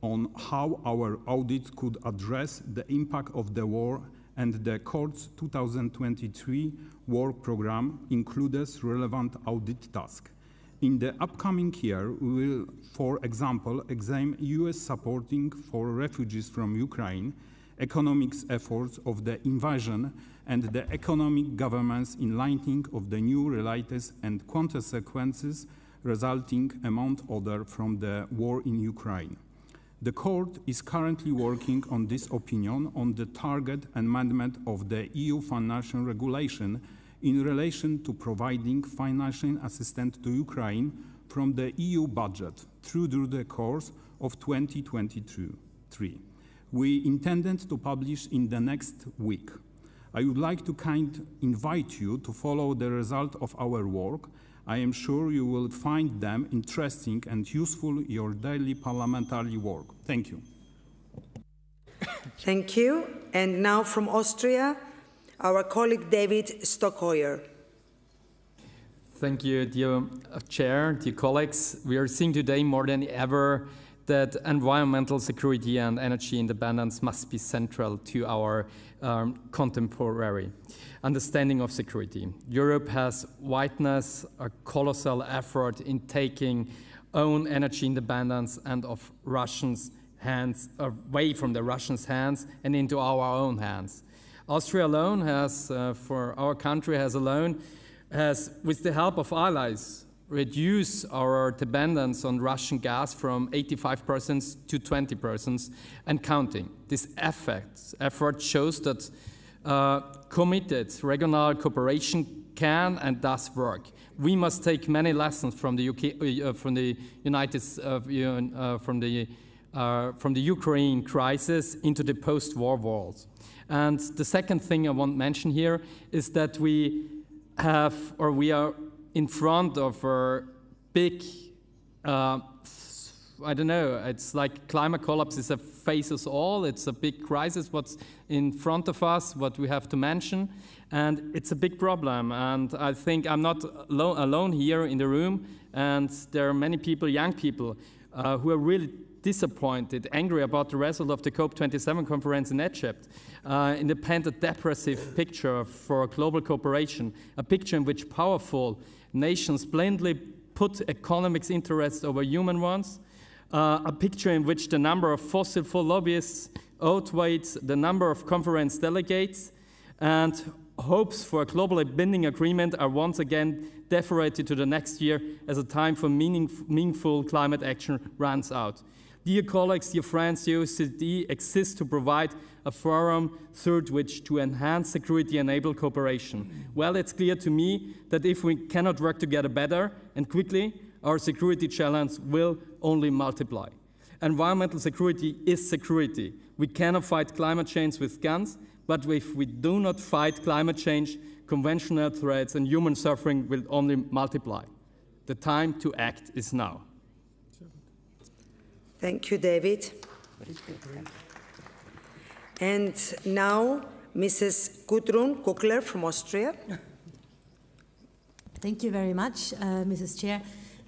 on how our audit could address the impact of the war and the court's 2023 work program includes relevant audit tasks. In the upcoming year, we will, for example, examine US supporting for refugees from Ukraine, economic efforts of the invasion, and the economic governance in of the new realities and consequences resulting, among other, from the war in Ukraine. The court is currently working on this opinion on the target amendment of the EU financial regulation in relation to providing financial assistance to Ukraine from the EU budget through the course of 2023. We intended to publish in the next week. I would like to kind invite you to follow the result of our work. I am sure you will find them interesting and useful in your daily parliamentary work. Thank you. Thank you. And now from Austria, our colleague David Stögmüller. Thank you, dear uh, Chair, dear colleagues. We are seeing today more than ever that environmental security and energy independence must be central to our um, contemporary understanding of security. Europe has witnessed a colossal effort in taking own energy independence and of Russians' hands away from the Russians' hands and into our own hands. Austria alone has, uh, for our country has alone, has, with the help of allies, reduced our dependence on Russian gas from 85% to 20% and counting. This effort, effort shows that uh, committed regional cooperation can and does work. We must take many lessons from the UK, uh, from the United, uh, from the uh, from the Ukraine crisis into the post-war world. And the second thing I want to mention here is that we have, or we are in front of a big, uh, I don't know, it's like climate collapse is a faces all. It's a big crisis what's in front of us, what we have to mention. And it's a big problem. And I think I'm not alone here in the room. And there are many people, young people, uh, who are really disappointed, angry about the result of the COP27 conference in Egypt. Uh, in the painted depressive picture for global cooperation, a picture in which powerful nations blindly put economic interests over human ones, uh, a picture in which the number of fossil fuel lobbyists outweighs the number of conference delegates, and hopes for a globally binding agreement are once again deferred to the next year as a time for meaningful climate action runs out. Dear colleagues, dear friends, the OSCE exists to provide a forum through which to enhance security and enable cooperation. Well, it's clear to me that if we cannot work together better and quickly, our security challenge will only multiply. Environmental security is security. We cannot fight climate change with guns, but if we do not fight climate change, conventional threats and human suffering will only multiply. The time to act is now. Thank you, David. And now, Mrs. Gudrun Kugler from Austria. Thank you very much, uh, Mrs. Chair.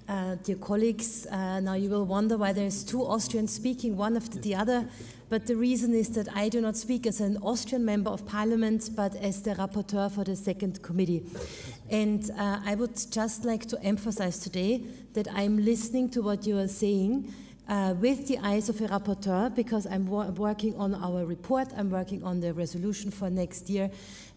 Uh, dear colleagues, uh, now you will wonder why there's two Austrians speaking, one after the other. But the reason is that I do not speak as an Austrian member of parliament, but as the rapporteur for the second committee. And uh, I would just like to emphasize today that I'm listening to what you are saying uh, with the eyes of a rapporteur because I'm wo working on our report, I'm working on the resolution for next year.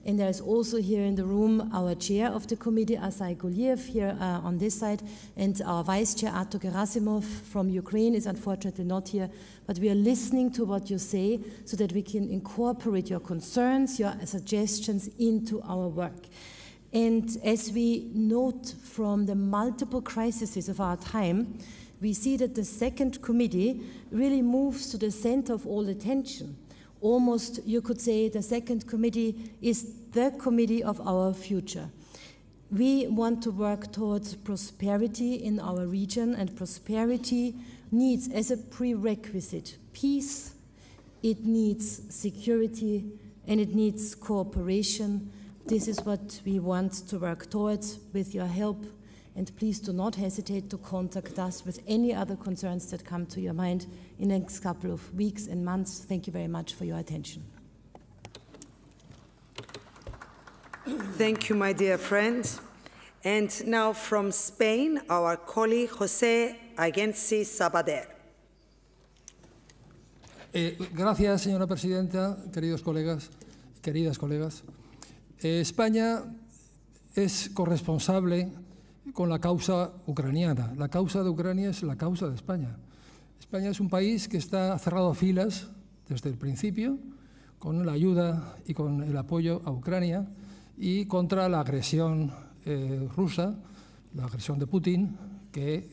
And there's also here in the room our chair of the committee, Azay Guliev, here uh, on this side, and our vice chair, Artur Gerasimov from Ukraine, is unfortunately not here. But we are listening to what you say so that we can incorporate your concerns, your suggestions into our work. And as we note from the multiple crises of our time, we see that the second committee really moves to the center of all attention. Almost, you could say, the second committee is the committee of our future. We want to work towards prosperity in our region, and prosperity needs, as a prerequisite, peace, it needs security, and it needs cooperation. This is what we want to work towards with your help and please do not hesitate to contact us with any other concerns that come to your mind in the next couple of weeks and months. Thank you very much for your attention. Thank you, my dear friend. And now from Spain, our colleague José Agenci Sabader. Eh, gracias, señora presidenta, queridos colegas, queridas colegas. Eh, España es corresponsable con la causa ucraniana. La causa de Ucrania es la causa de España. España es un país que está cerrado a filas desde el principio con la ayuda y con el apoyo a Ucrania y contra la agresión eh, rusa, la agresión de Putin, que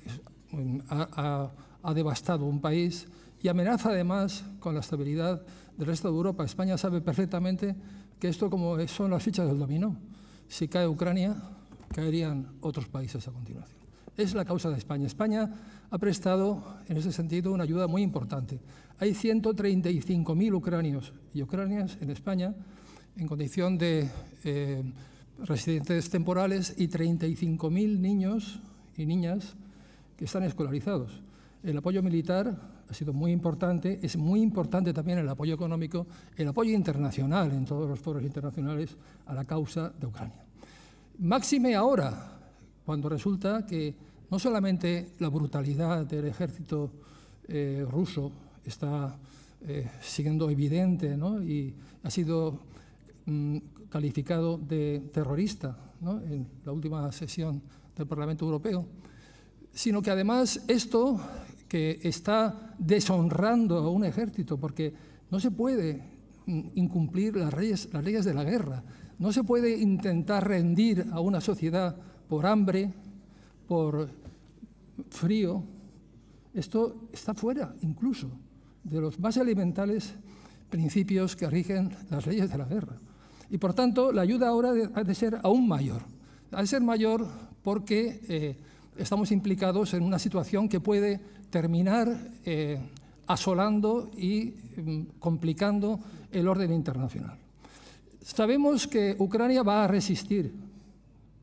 ha devastado un país y amenaza además con la estabilidad del resto de Europa. España sabe perfectamente que esto como son las fichas del dominó. Si cae Ucrania, caerían otros países a continuación. Es la causa de España. España ha prestado, en ese sentido, una ayuda muy importante. Hay 135.000 ucranios y ucranias en España en condición de eh, residentes temporales y 35.000 niños y niñas que están escolarizados. El apoyo militar ha sido muy importante, es muy importante también el apoyo económico, el apoyo internacional en todos los foros internacionales a la causa de Ucrania. Máxime ahora, cuando resulta que no solamente la brutalidad del ejército eh, ruso está eh, siendo evidente y ha sido mm, calificado de terrorista en la última sesión del Parlamento Europeo, sino que además esto que está deshonrando a un ejército, porque no se puede mm, incumplir las leyes, las leyes de la guerra, no se puede intentar rendir a una sociedad por hambre, por frío. Esto está fuera incluso de los más elementales principios que rigen las leyes de la guerra. Y por tanto, la ayuda ahora ha de ser aún mayor. Ha de ser mayor porque eh, estamos implicados en una situación que puede terminar eh, asolando y mm, complicando el orden internacional. Sabemos que Ucrania va a resistir,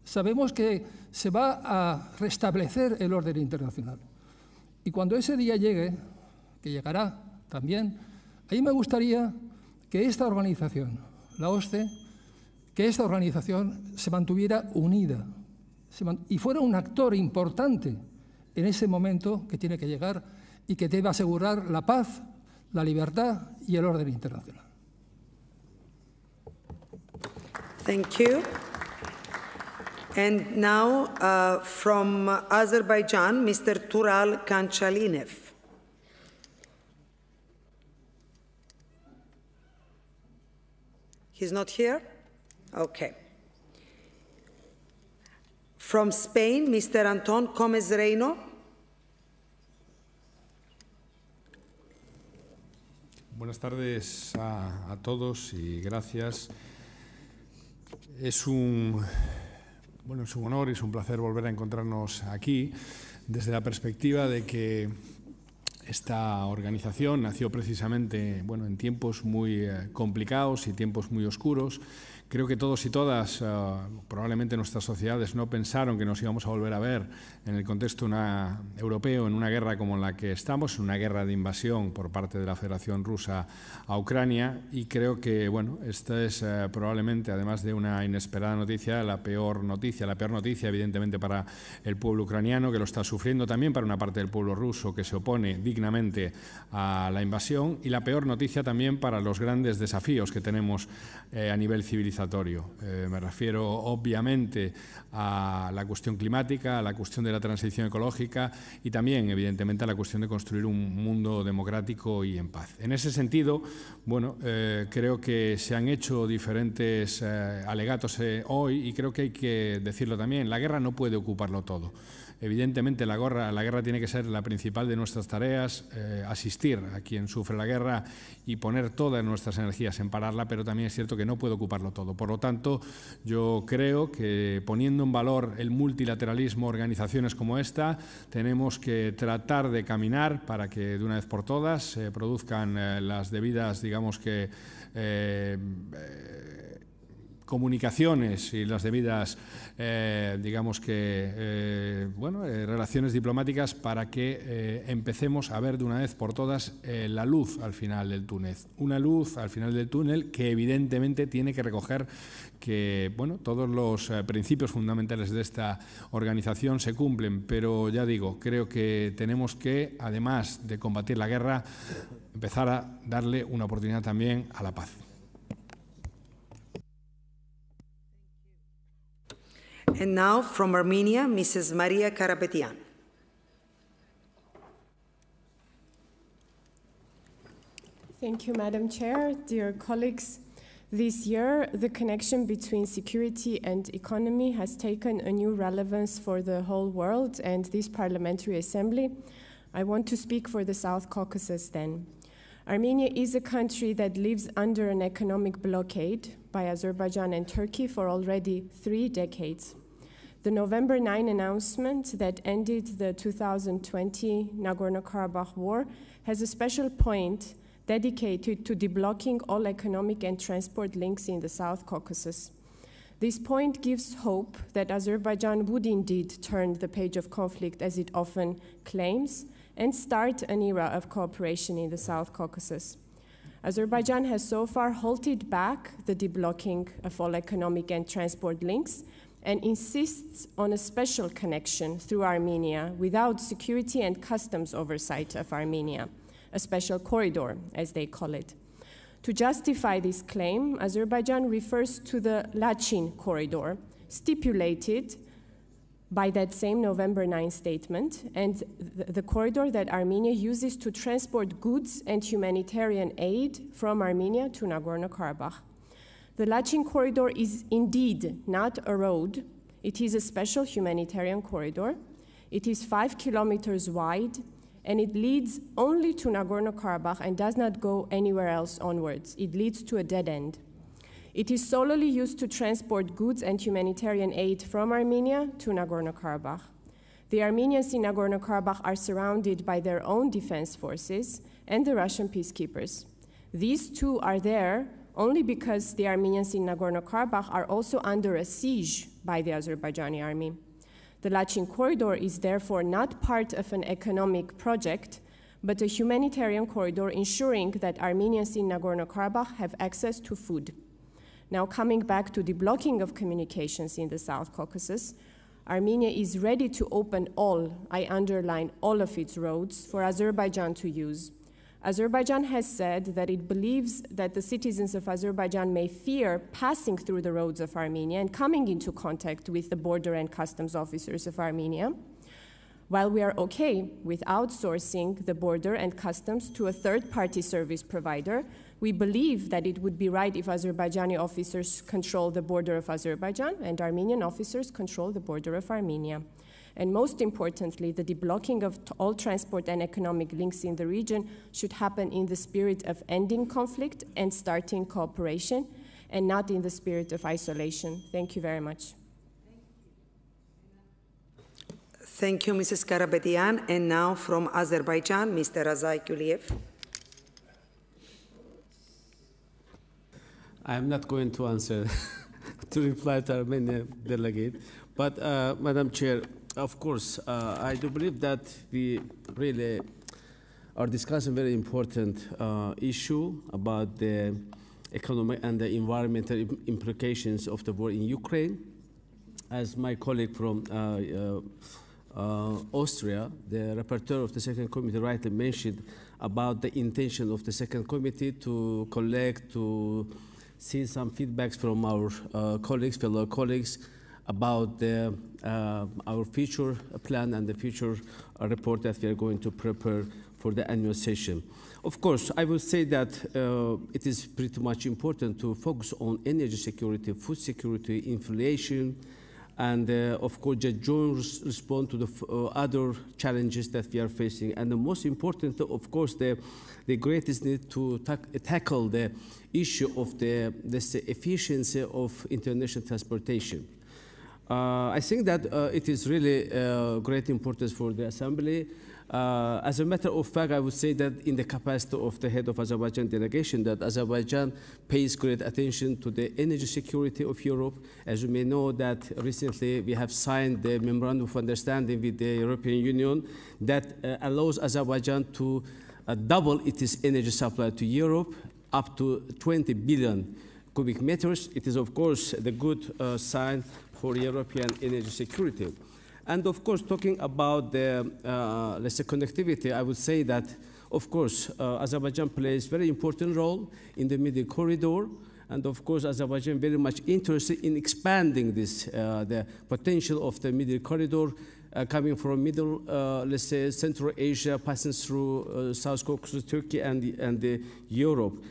sabemos que se va a restablecer el orden internacional. Y cuando ese día llegue, que llegará también, ahí me gustaría que esta organización, la OSCE, que esta organización se mantuviera unida y fuera un actor importante en ese momento que tiene que llegar y que debe asegurar la paz, la libertad y el orden internacional. Thank you. And now uh, from Azerbaijan, Mr. Tural Ganjaliyev. He's not here? Okay. From Spain, Mr. Anton Gomez Reino. Buenas tardes a, a todos y gracias. Es un, bueno, es un honor y es un placer volver a encontrarnos aquí desde la perspectiva de que esta organización nació precisamente bueno, en tiempos muy eh, complicados y tiempos muy oscuros Creo que todos y todas, uh, probablemente nuestras sociedades, no pensaron que nos íbamos a volver a ver en el contexto una, europeo, en una guerra como la que estamos, una guerra de invasión por parte de la Federación Rusa a Ucrania. Y creo que, bueno, esta es uh, probablemente, además de una inesperada noticia, la peor noticia, la peor noticia, evidentemente, para el pueblo ucraniano, que lo está sufriendo, también para una parte del pueblo ruso que se opone dignamente a la invasión, y la peor noticia también para los grandes desafíos que tenemos eh, a nivel eh, me refiero obviamente a la cuestión climática, a la cuestión de la transición ecológica y también, evidentemente, a la cuestión de construir un mundo democrático y en paz. En ese sentido, bueno, eh, creo que se han hecho diferentes eh, alegatos hoy y creo que hay que decirlo también, la guerra no puede ocuparlo todo. Evidentemente la guerra, tiene que ser la principal de nuestras tareas, eh, asistir a quien sufre la guerra y poner todas nuestras energías en pararla, pero también es cierto que no puede ocuparlo todo. Por lo tanto, yo creo que poniendo en valor el multilateralismo, organizaciones como esta, tenemos que tratar de caminar para que de una vez por todas se produzcan eh, las debidas, digamos que, eh, comunicaciones y las debidas, eh, digamos que, eh, bueno, eh, relaciones diplomáticas para que empecemos a ver de una vez por todas la luz al final del túnel. Una luz al final del túnel que evidentemente tiene que recoger que, bueno, todos los principios fundamentales de esta organización se cumplen, pero ya digo, creo que tenemos que, además de combatir la guerra, empezar a darle una oportunidad también a la paz. And now from Armenia, Mrs. Maria Karapetyan. Thank you, Madam Chair. Dear colleagues, this year, the connection between security and economy has taken a new relevance for the whole world and this Parliamentary Assembly. I want to speak for the South Caucasus then. Armenia is a country that lives under an economic blockade by Azerbaijan and Turkey for already three decades. The November 9 announcement that ended the 2020 Nagorno-Karabakh war has a special point dedicated to deblocking all economic and transport links in the South Caucasus. This point gives hope that Azerbaijan would indeed turn the page of conflict as it often claims and start an era of cooperation in the South Caucasus. Azerbaijan has so far halted back the deblocking of all economic and transport links and insists on a special connection through Armenia without security and customs oversight of Armenia, a special corridor, as they call it. To justify this claim, Azerbaijan refers to the Lachin corridor, stipulated by that same November 9 statement, and the, corridor that Armenia uses to transport goods and humanitarian aid from Armenia to Nagorno Karabakh. The Lachin corridor is indeed not a road, it is a special humanitarian corridor. It is five kilometers wide, and it leads only to Nagorno Karabakh and does not go anywhere else onwards. It leads to a dead end. It is solely used to transport goods and humanitarian aid from Armenia to Nagorno Karabakh. The Armenians in Nagorno Karabakh are surrounded by their own defense forces and the Russian peacekeepers. These two are there only because the Armenians in Nagorno Karabakh are also under a siege by the Azerbaijani army. The Lachin corridor is therefore not part of an economic project, but a humanitarian corridor ensuring that Armenians in Nagorno Karabakh have access to food. Now, coming back to the blocking of communications in the South Caucasus, Armenia is ready to open all, I underline all of its roads, for Azerbaijan to use. Azerbaijan has said that it believes that the citizens of Azerbaijan may fear passing through the roads of Armenia and coming into contact with the border and customs officers of Armenia. While we are okay with outsourcing the border and customs to a third party service provider, we believe that it would be right if Azerbaijani officers control the border of Azerbaijan and Armenian officers control the border of Armenia. And most importantly, the deblocking of all transport and economic links in the region should happen in the spirit of ending conflict and starting cooperation, and not in the spirit of isolation. Thank you very much. Thank you, Mrs. Karapetyan. And now from Azerbaijan, Mr. Azay Guliev. I am not going to answer [laughs] to reply to Armenian delegate, but uh, Madam Chair, of course, uh, I do believe that we really are discussing a very important uh, issue about the economic and the environmental implications of the war in Ukraine. As my colleague from uh, uh, uh, Austria, the rapporteur of the second committee rightly mentioned about the intention of the second committee to collect, to see some feedbacks from our uh, colleagues, fellow colleagues, about the, uh, our future plan and the future uh, report that we are going to prepare for the annual session. Of course, I will say that uh, it is pretty much important to focus on energy security, food security, inflation, and uh, of course the joint response to the uh, other challenges that we are facing. And the most important, of course, the, the greatest need to ta tackle the issue of the, the efficiency of international transportation. Uh, I think that uh, it is really uh, great importance for the Assembly. Uh, as a matter of fact, I would say that in the capacity of the head of Azerbaijan delegation, that Azerbaijan pays great attention to the energy security of Europe. As you may know, that recently we have signed the memorandum of understanding with the European Union that uh, allows Azerbaijan to uh, double its energy supply to Europe up to 20 billion cubic meters. It is, of course, the good sign for European energy security. And of course, talking about the, uh, let's say, connectivity, I would say that, of course, uh, Azerbaijan plays very important role in the middle corridor. And of course, Azerbaijan very much interested in expanding this, uh, the potential of the middle corridor uh, coming from middle, uh, let's say, Central Asia, passing through uh, South Caucasus, Turkey, and, the, and the Europe.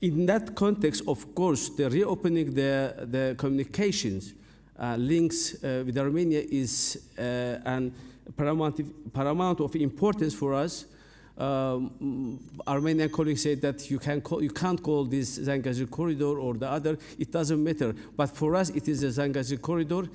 In that context, of course, the reopening the, the communications uh, links uh, with Armenia is uh, an paramount, paramount of importance for us. Um, Armenian colleagues say that you, can call, you can't call this Zangezur corridor or the other, it doesn't matter. But for us, it is a Zangezur corridor.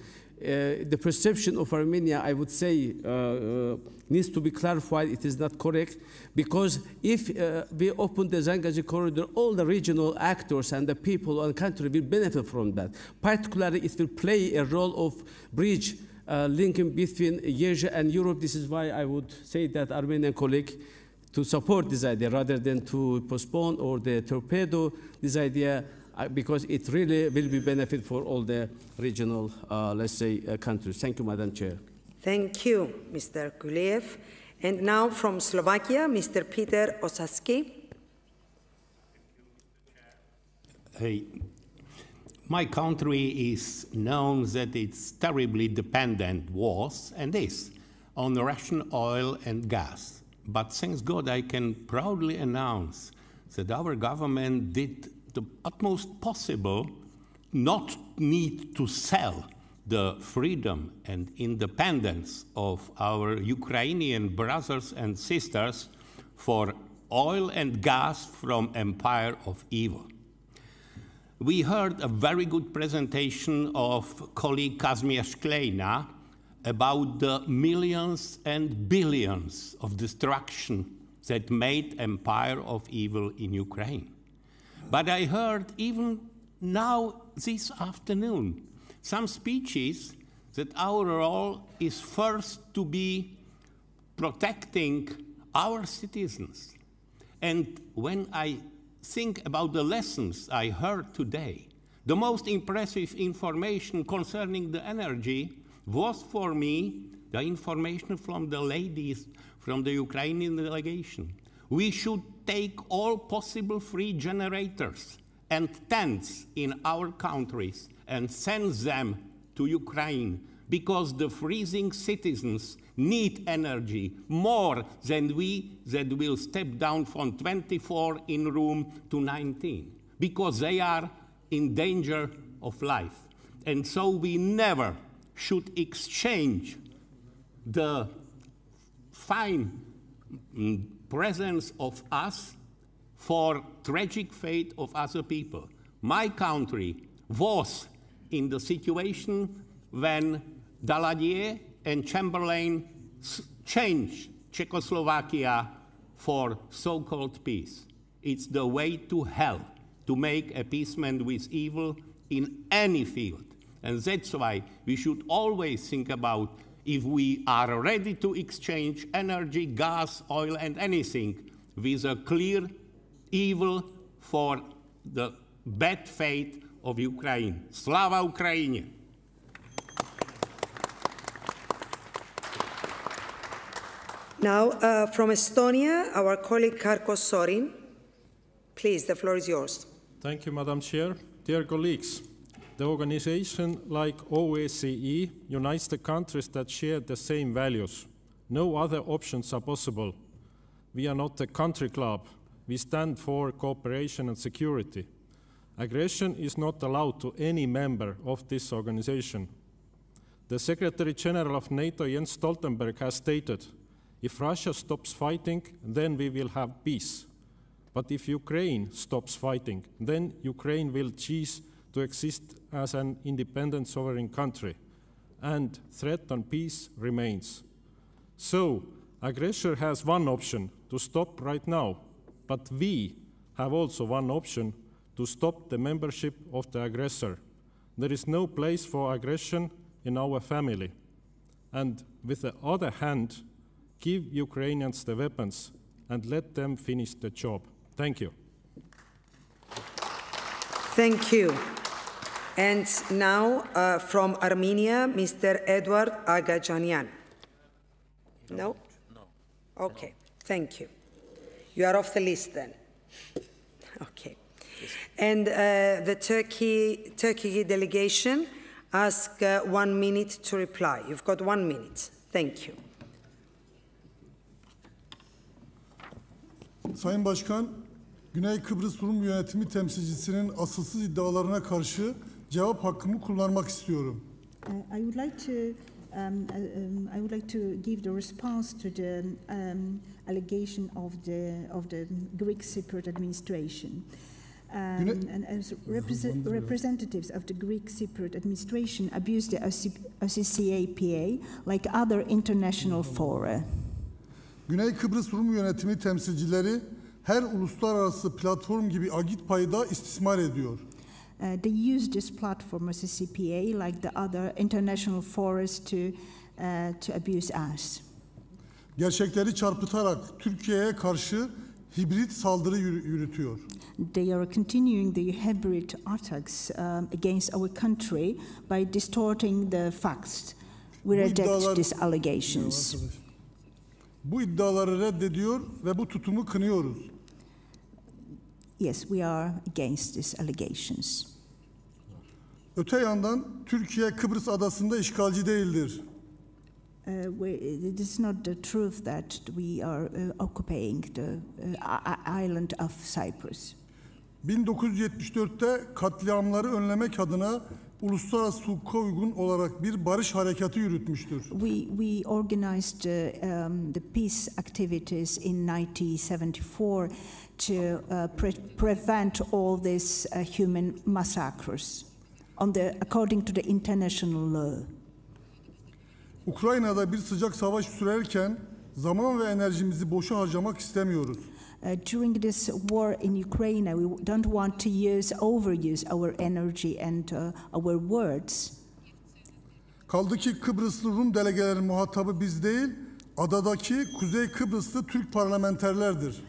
Uh, the perception of Armenia, I would say, uh, uh, needs to be clarified. It is not correct because if we open the Zangezur corridor, all the regional actors and the people and country will benefit from that. Particularly, it will play a role of bridge uh, linking between Asia and Europe. This is why I would say that Armenian colleague to support this idea rather than to postpone or the torpedo this idea because it really will be benefit for all the regional, uh, let's say, uh, countries. Thank you, Madam Chair. Thank you, Mr. Guliev. And now from Slovakia, Mr. Peter Osuský. Hey, my country is known that it's terribly dependent, was and is, on Russian oil and gas. But thanks God, I can proudly announce that our government did the utmost possible not need to sell the freedom and independence of our Ukrainian brothers and sisters for oil and gas from empire of evil. We heard a very good presentation of colleague Kazimierz Szklejna about the millions and billions of destruction that made empire of evil in Ukraine. But I heard even now, this afternoon, some speeches that our role is first to be protecting our citizens. And when I think about the lessons I heard today, the most impressive information concerning the energy was for me the information from the ladies from the Ukrainian delegation. We should take all possible free generators and tents in our countries and send them to Ukraine because the freezing citizens need energy more than we that will step down from 24 in room to 19 because they are in danger of life. And so we never should exchange the fine mm, presence of us for tragic fate of other people. My country was in the situation when Daladier and Chamberlain changed Czechoslovakia for so-called peace. It's the way to hell to make appeasement with evil in any field. And that's why we should always think about if we are ready to exchange energy, gas, oil, and anything with a clear evil for the bad fate of Ukraine. Slava Ukraine! Now, uh, from Estonia, our colleague Marko Šorin. Please, the floor is yours. Thank you, Madam Chair. Dear colleagues, the organization like OSCE unites the countries that share the same values. No other options are possible. We are not a country club. We stand for cooperation and security. Aggression is not allowed to any member of this organization. The Secretary General of NATO, Jens Stoltenberg, has stated if Russia stops fighting, then we will have peace. But if Ukraine stops fighting, then Ukraine will cease to exist as an independent sovereign country, and threat on peace remains. So, aggressor has one option to stop right now, but we have also one option to stop the membership of the aggressor. There is no place for aggression in our family. And with the other hand, give Ukrainians the weapons and let them finish the job. Thank you. Thank you. And now, uh, from Armenia, Mr. Edward Aghajanyan. No? No. Okay, thank you. You are off the list then. [laughs] Okay. And uh, the Turkey, Turkey delegation ask uh, one minute to reply. You've got one minute. Thank you. Sayın Başkan, Güney Kıbrıs Rum Yönetimi temsilcisinin asılsız iddialarına karşı cevap hakkımı kullanmak istiyorum. Uh, I would like to um, uh, um, I would like to give the response to the um, allegation of the of the Greek Cypriot administration. Um, and as represent, representatives of the Greek Cypriot administration abuse the OCCAPA like other international fora. Güney Kıbrıs Rum Yönetimi temsilcileri her uluslararası platform gibi agit payda istismar ediyor. Uh, they use this platform as a CPA, like the other international forums, to uh, to abuse us. Gerçekleri çarpıtarak Türkiye'ye karşı hibrit saldırı yürü- yürütüyor. They are continuing the hybrid attacks um, against our country by distorting the facts. We reject these allegations. Bu iddiaları reddediyor ve bu tutumu kınıyoruz. Yes, we are against these allegations. Öte yandan Türkiye Kıbrıs adasında işgalci değildir. Uh, we, it is not the truth that we are uh, occupying the uh, island of Cyprus. 1974'te katliamları önlemek adına uluslararası hukuka uygun olarak bir barış harekatı yürütmüştür. We, we organized uh, um, the peace activities in 1974 to uh, pre- prevent all these uh, human massacres on the, according to the international law. Ukrayna'da bir sıcak savaş sürerken zaman ve enerjimizi boşa harcamak istemiyoruz. Uh, during this war in Ukraine, we don't want to use, overuse our energy and uh, our words. Kaldı ki Kıbrıslı Rum delegelerin muhatabı biz değil, adadaki Kuzey Kıbrıslı Türk parlamenterlerdir.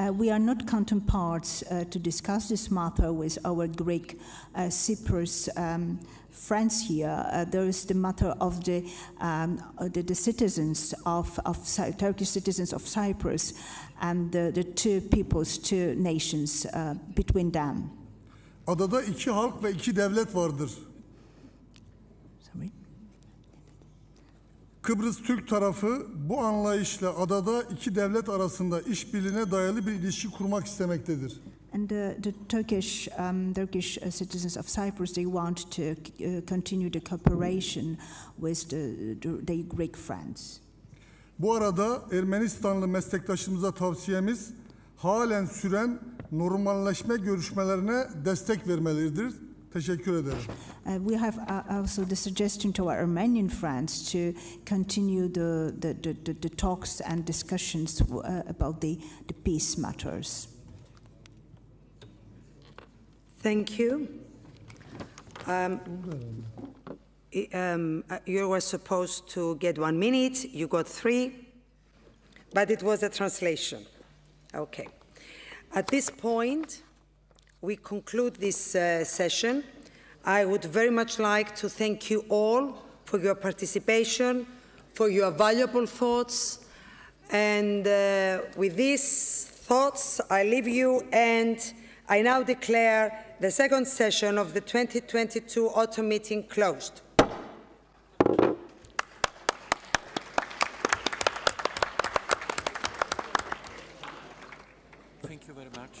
Uh, we are not counterparts uh, to discuss this matter with our Greek uh, Cyprus um, friends here. Uh, there is the matter of the, um, uh, the, the citizens of, of Turkish citizens of Cyprus and the, the two peoples, two nations uh, between them. Adada iki halk ve iki devlet vardır. Kıbrıs Türk tarafı bu anlayışla adada iki devlet arasında işbirliğine dayalı bir ilişki kurmak istemektedir. And the, the Turkish, um, Turkish uh, citizens of Cyprus, they want to uh, continue the cooperation with the, the, their Greek friends. Bu arada Ermenistanlı meslektaşımıza tavsiyemiz halen süren normalleşme görüşmelerine destek vermeleridir. Teşekkür ederim. Uh, we have uh, also the suggestion to our Armenian friends to continue the, the, the, the, the talks and discussions uh, about the, the peace matters. Thank you. Um, um, uh, you were supposed to get one minute, you got three, but it was a translation. Okay. At this point, we conclude this uh, session. I would very much like to thank you all for your participation, for your valuable thoughts, and uh, with these thoughts, I leave you and I now declare the second session of the 2022 autumn meeting closed. Thank you very much.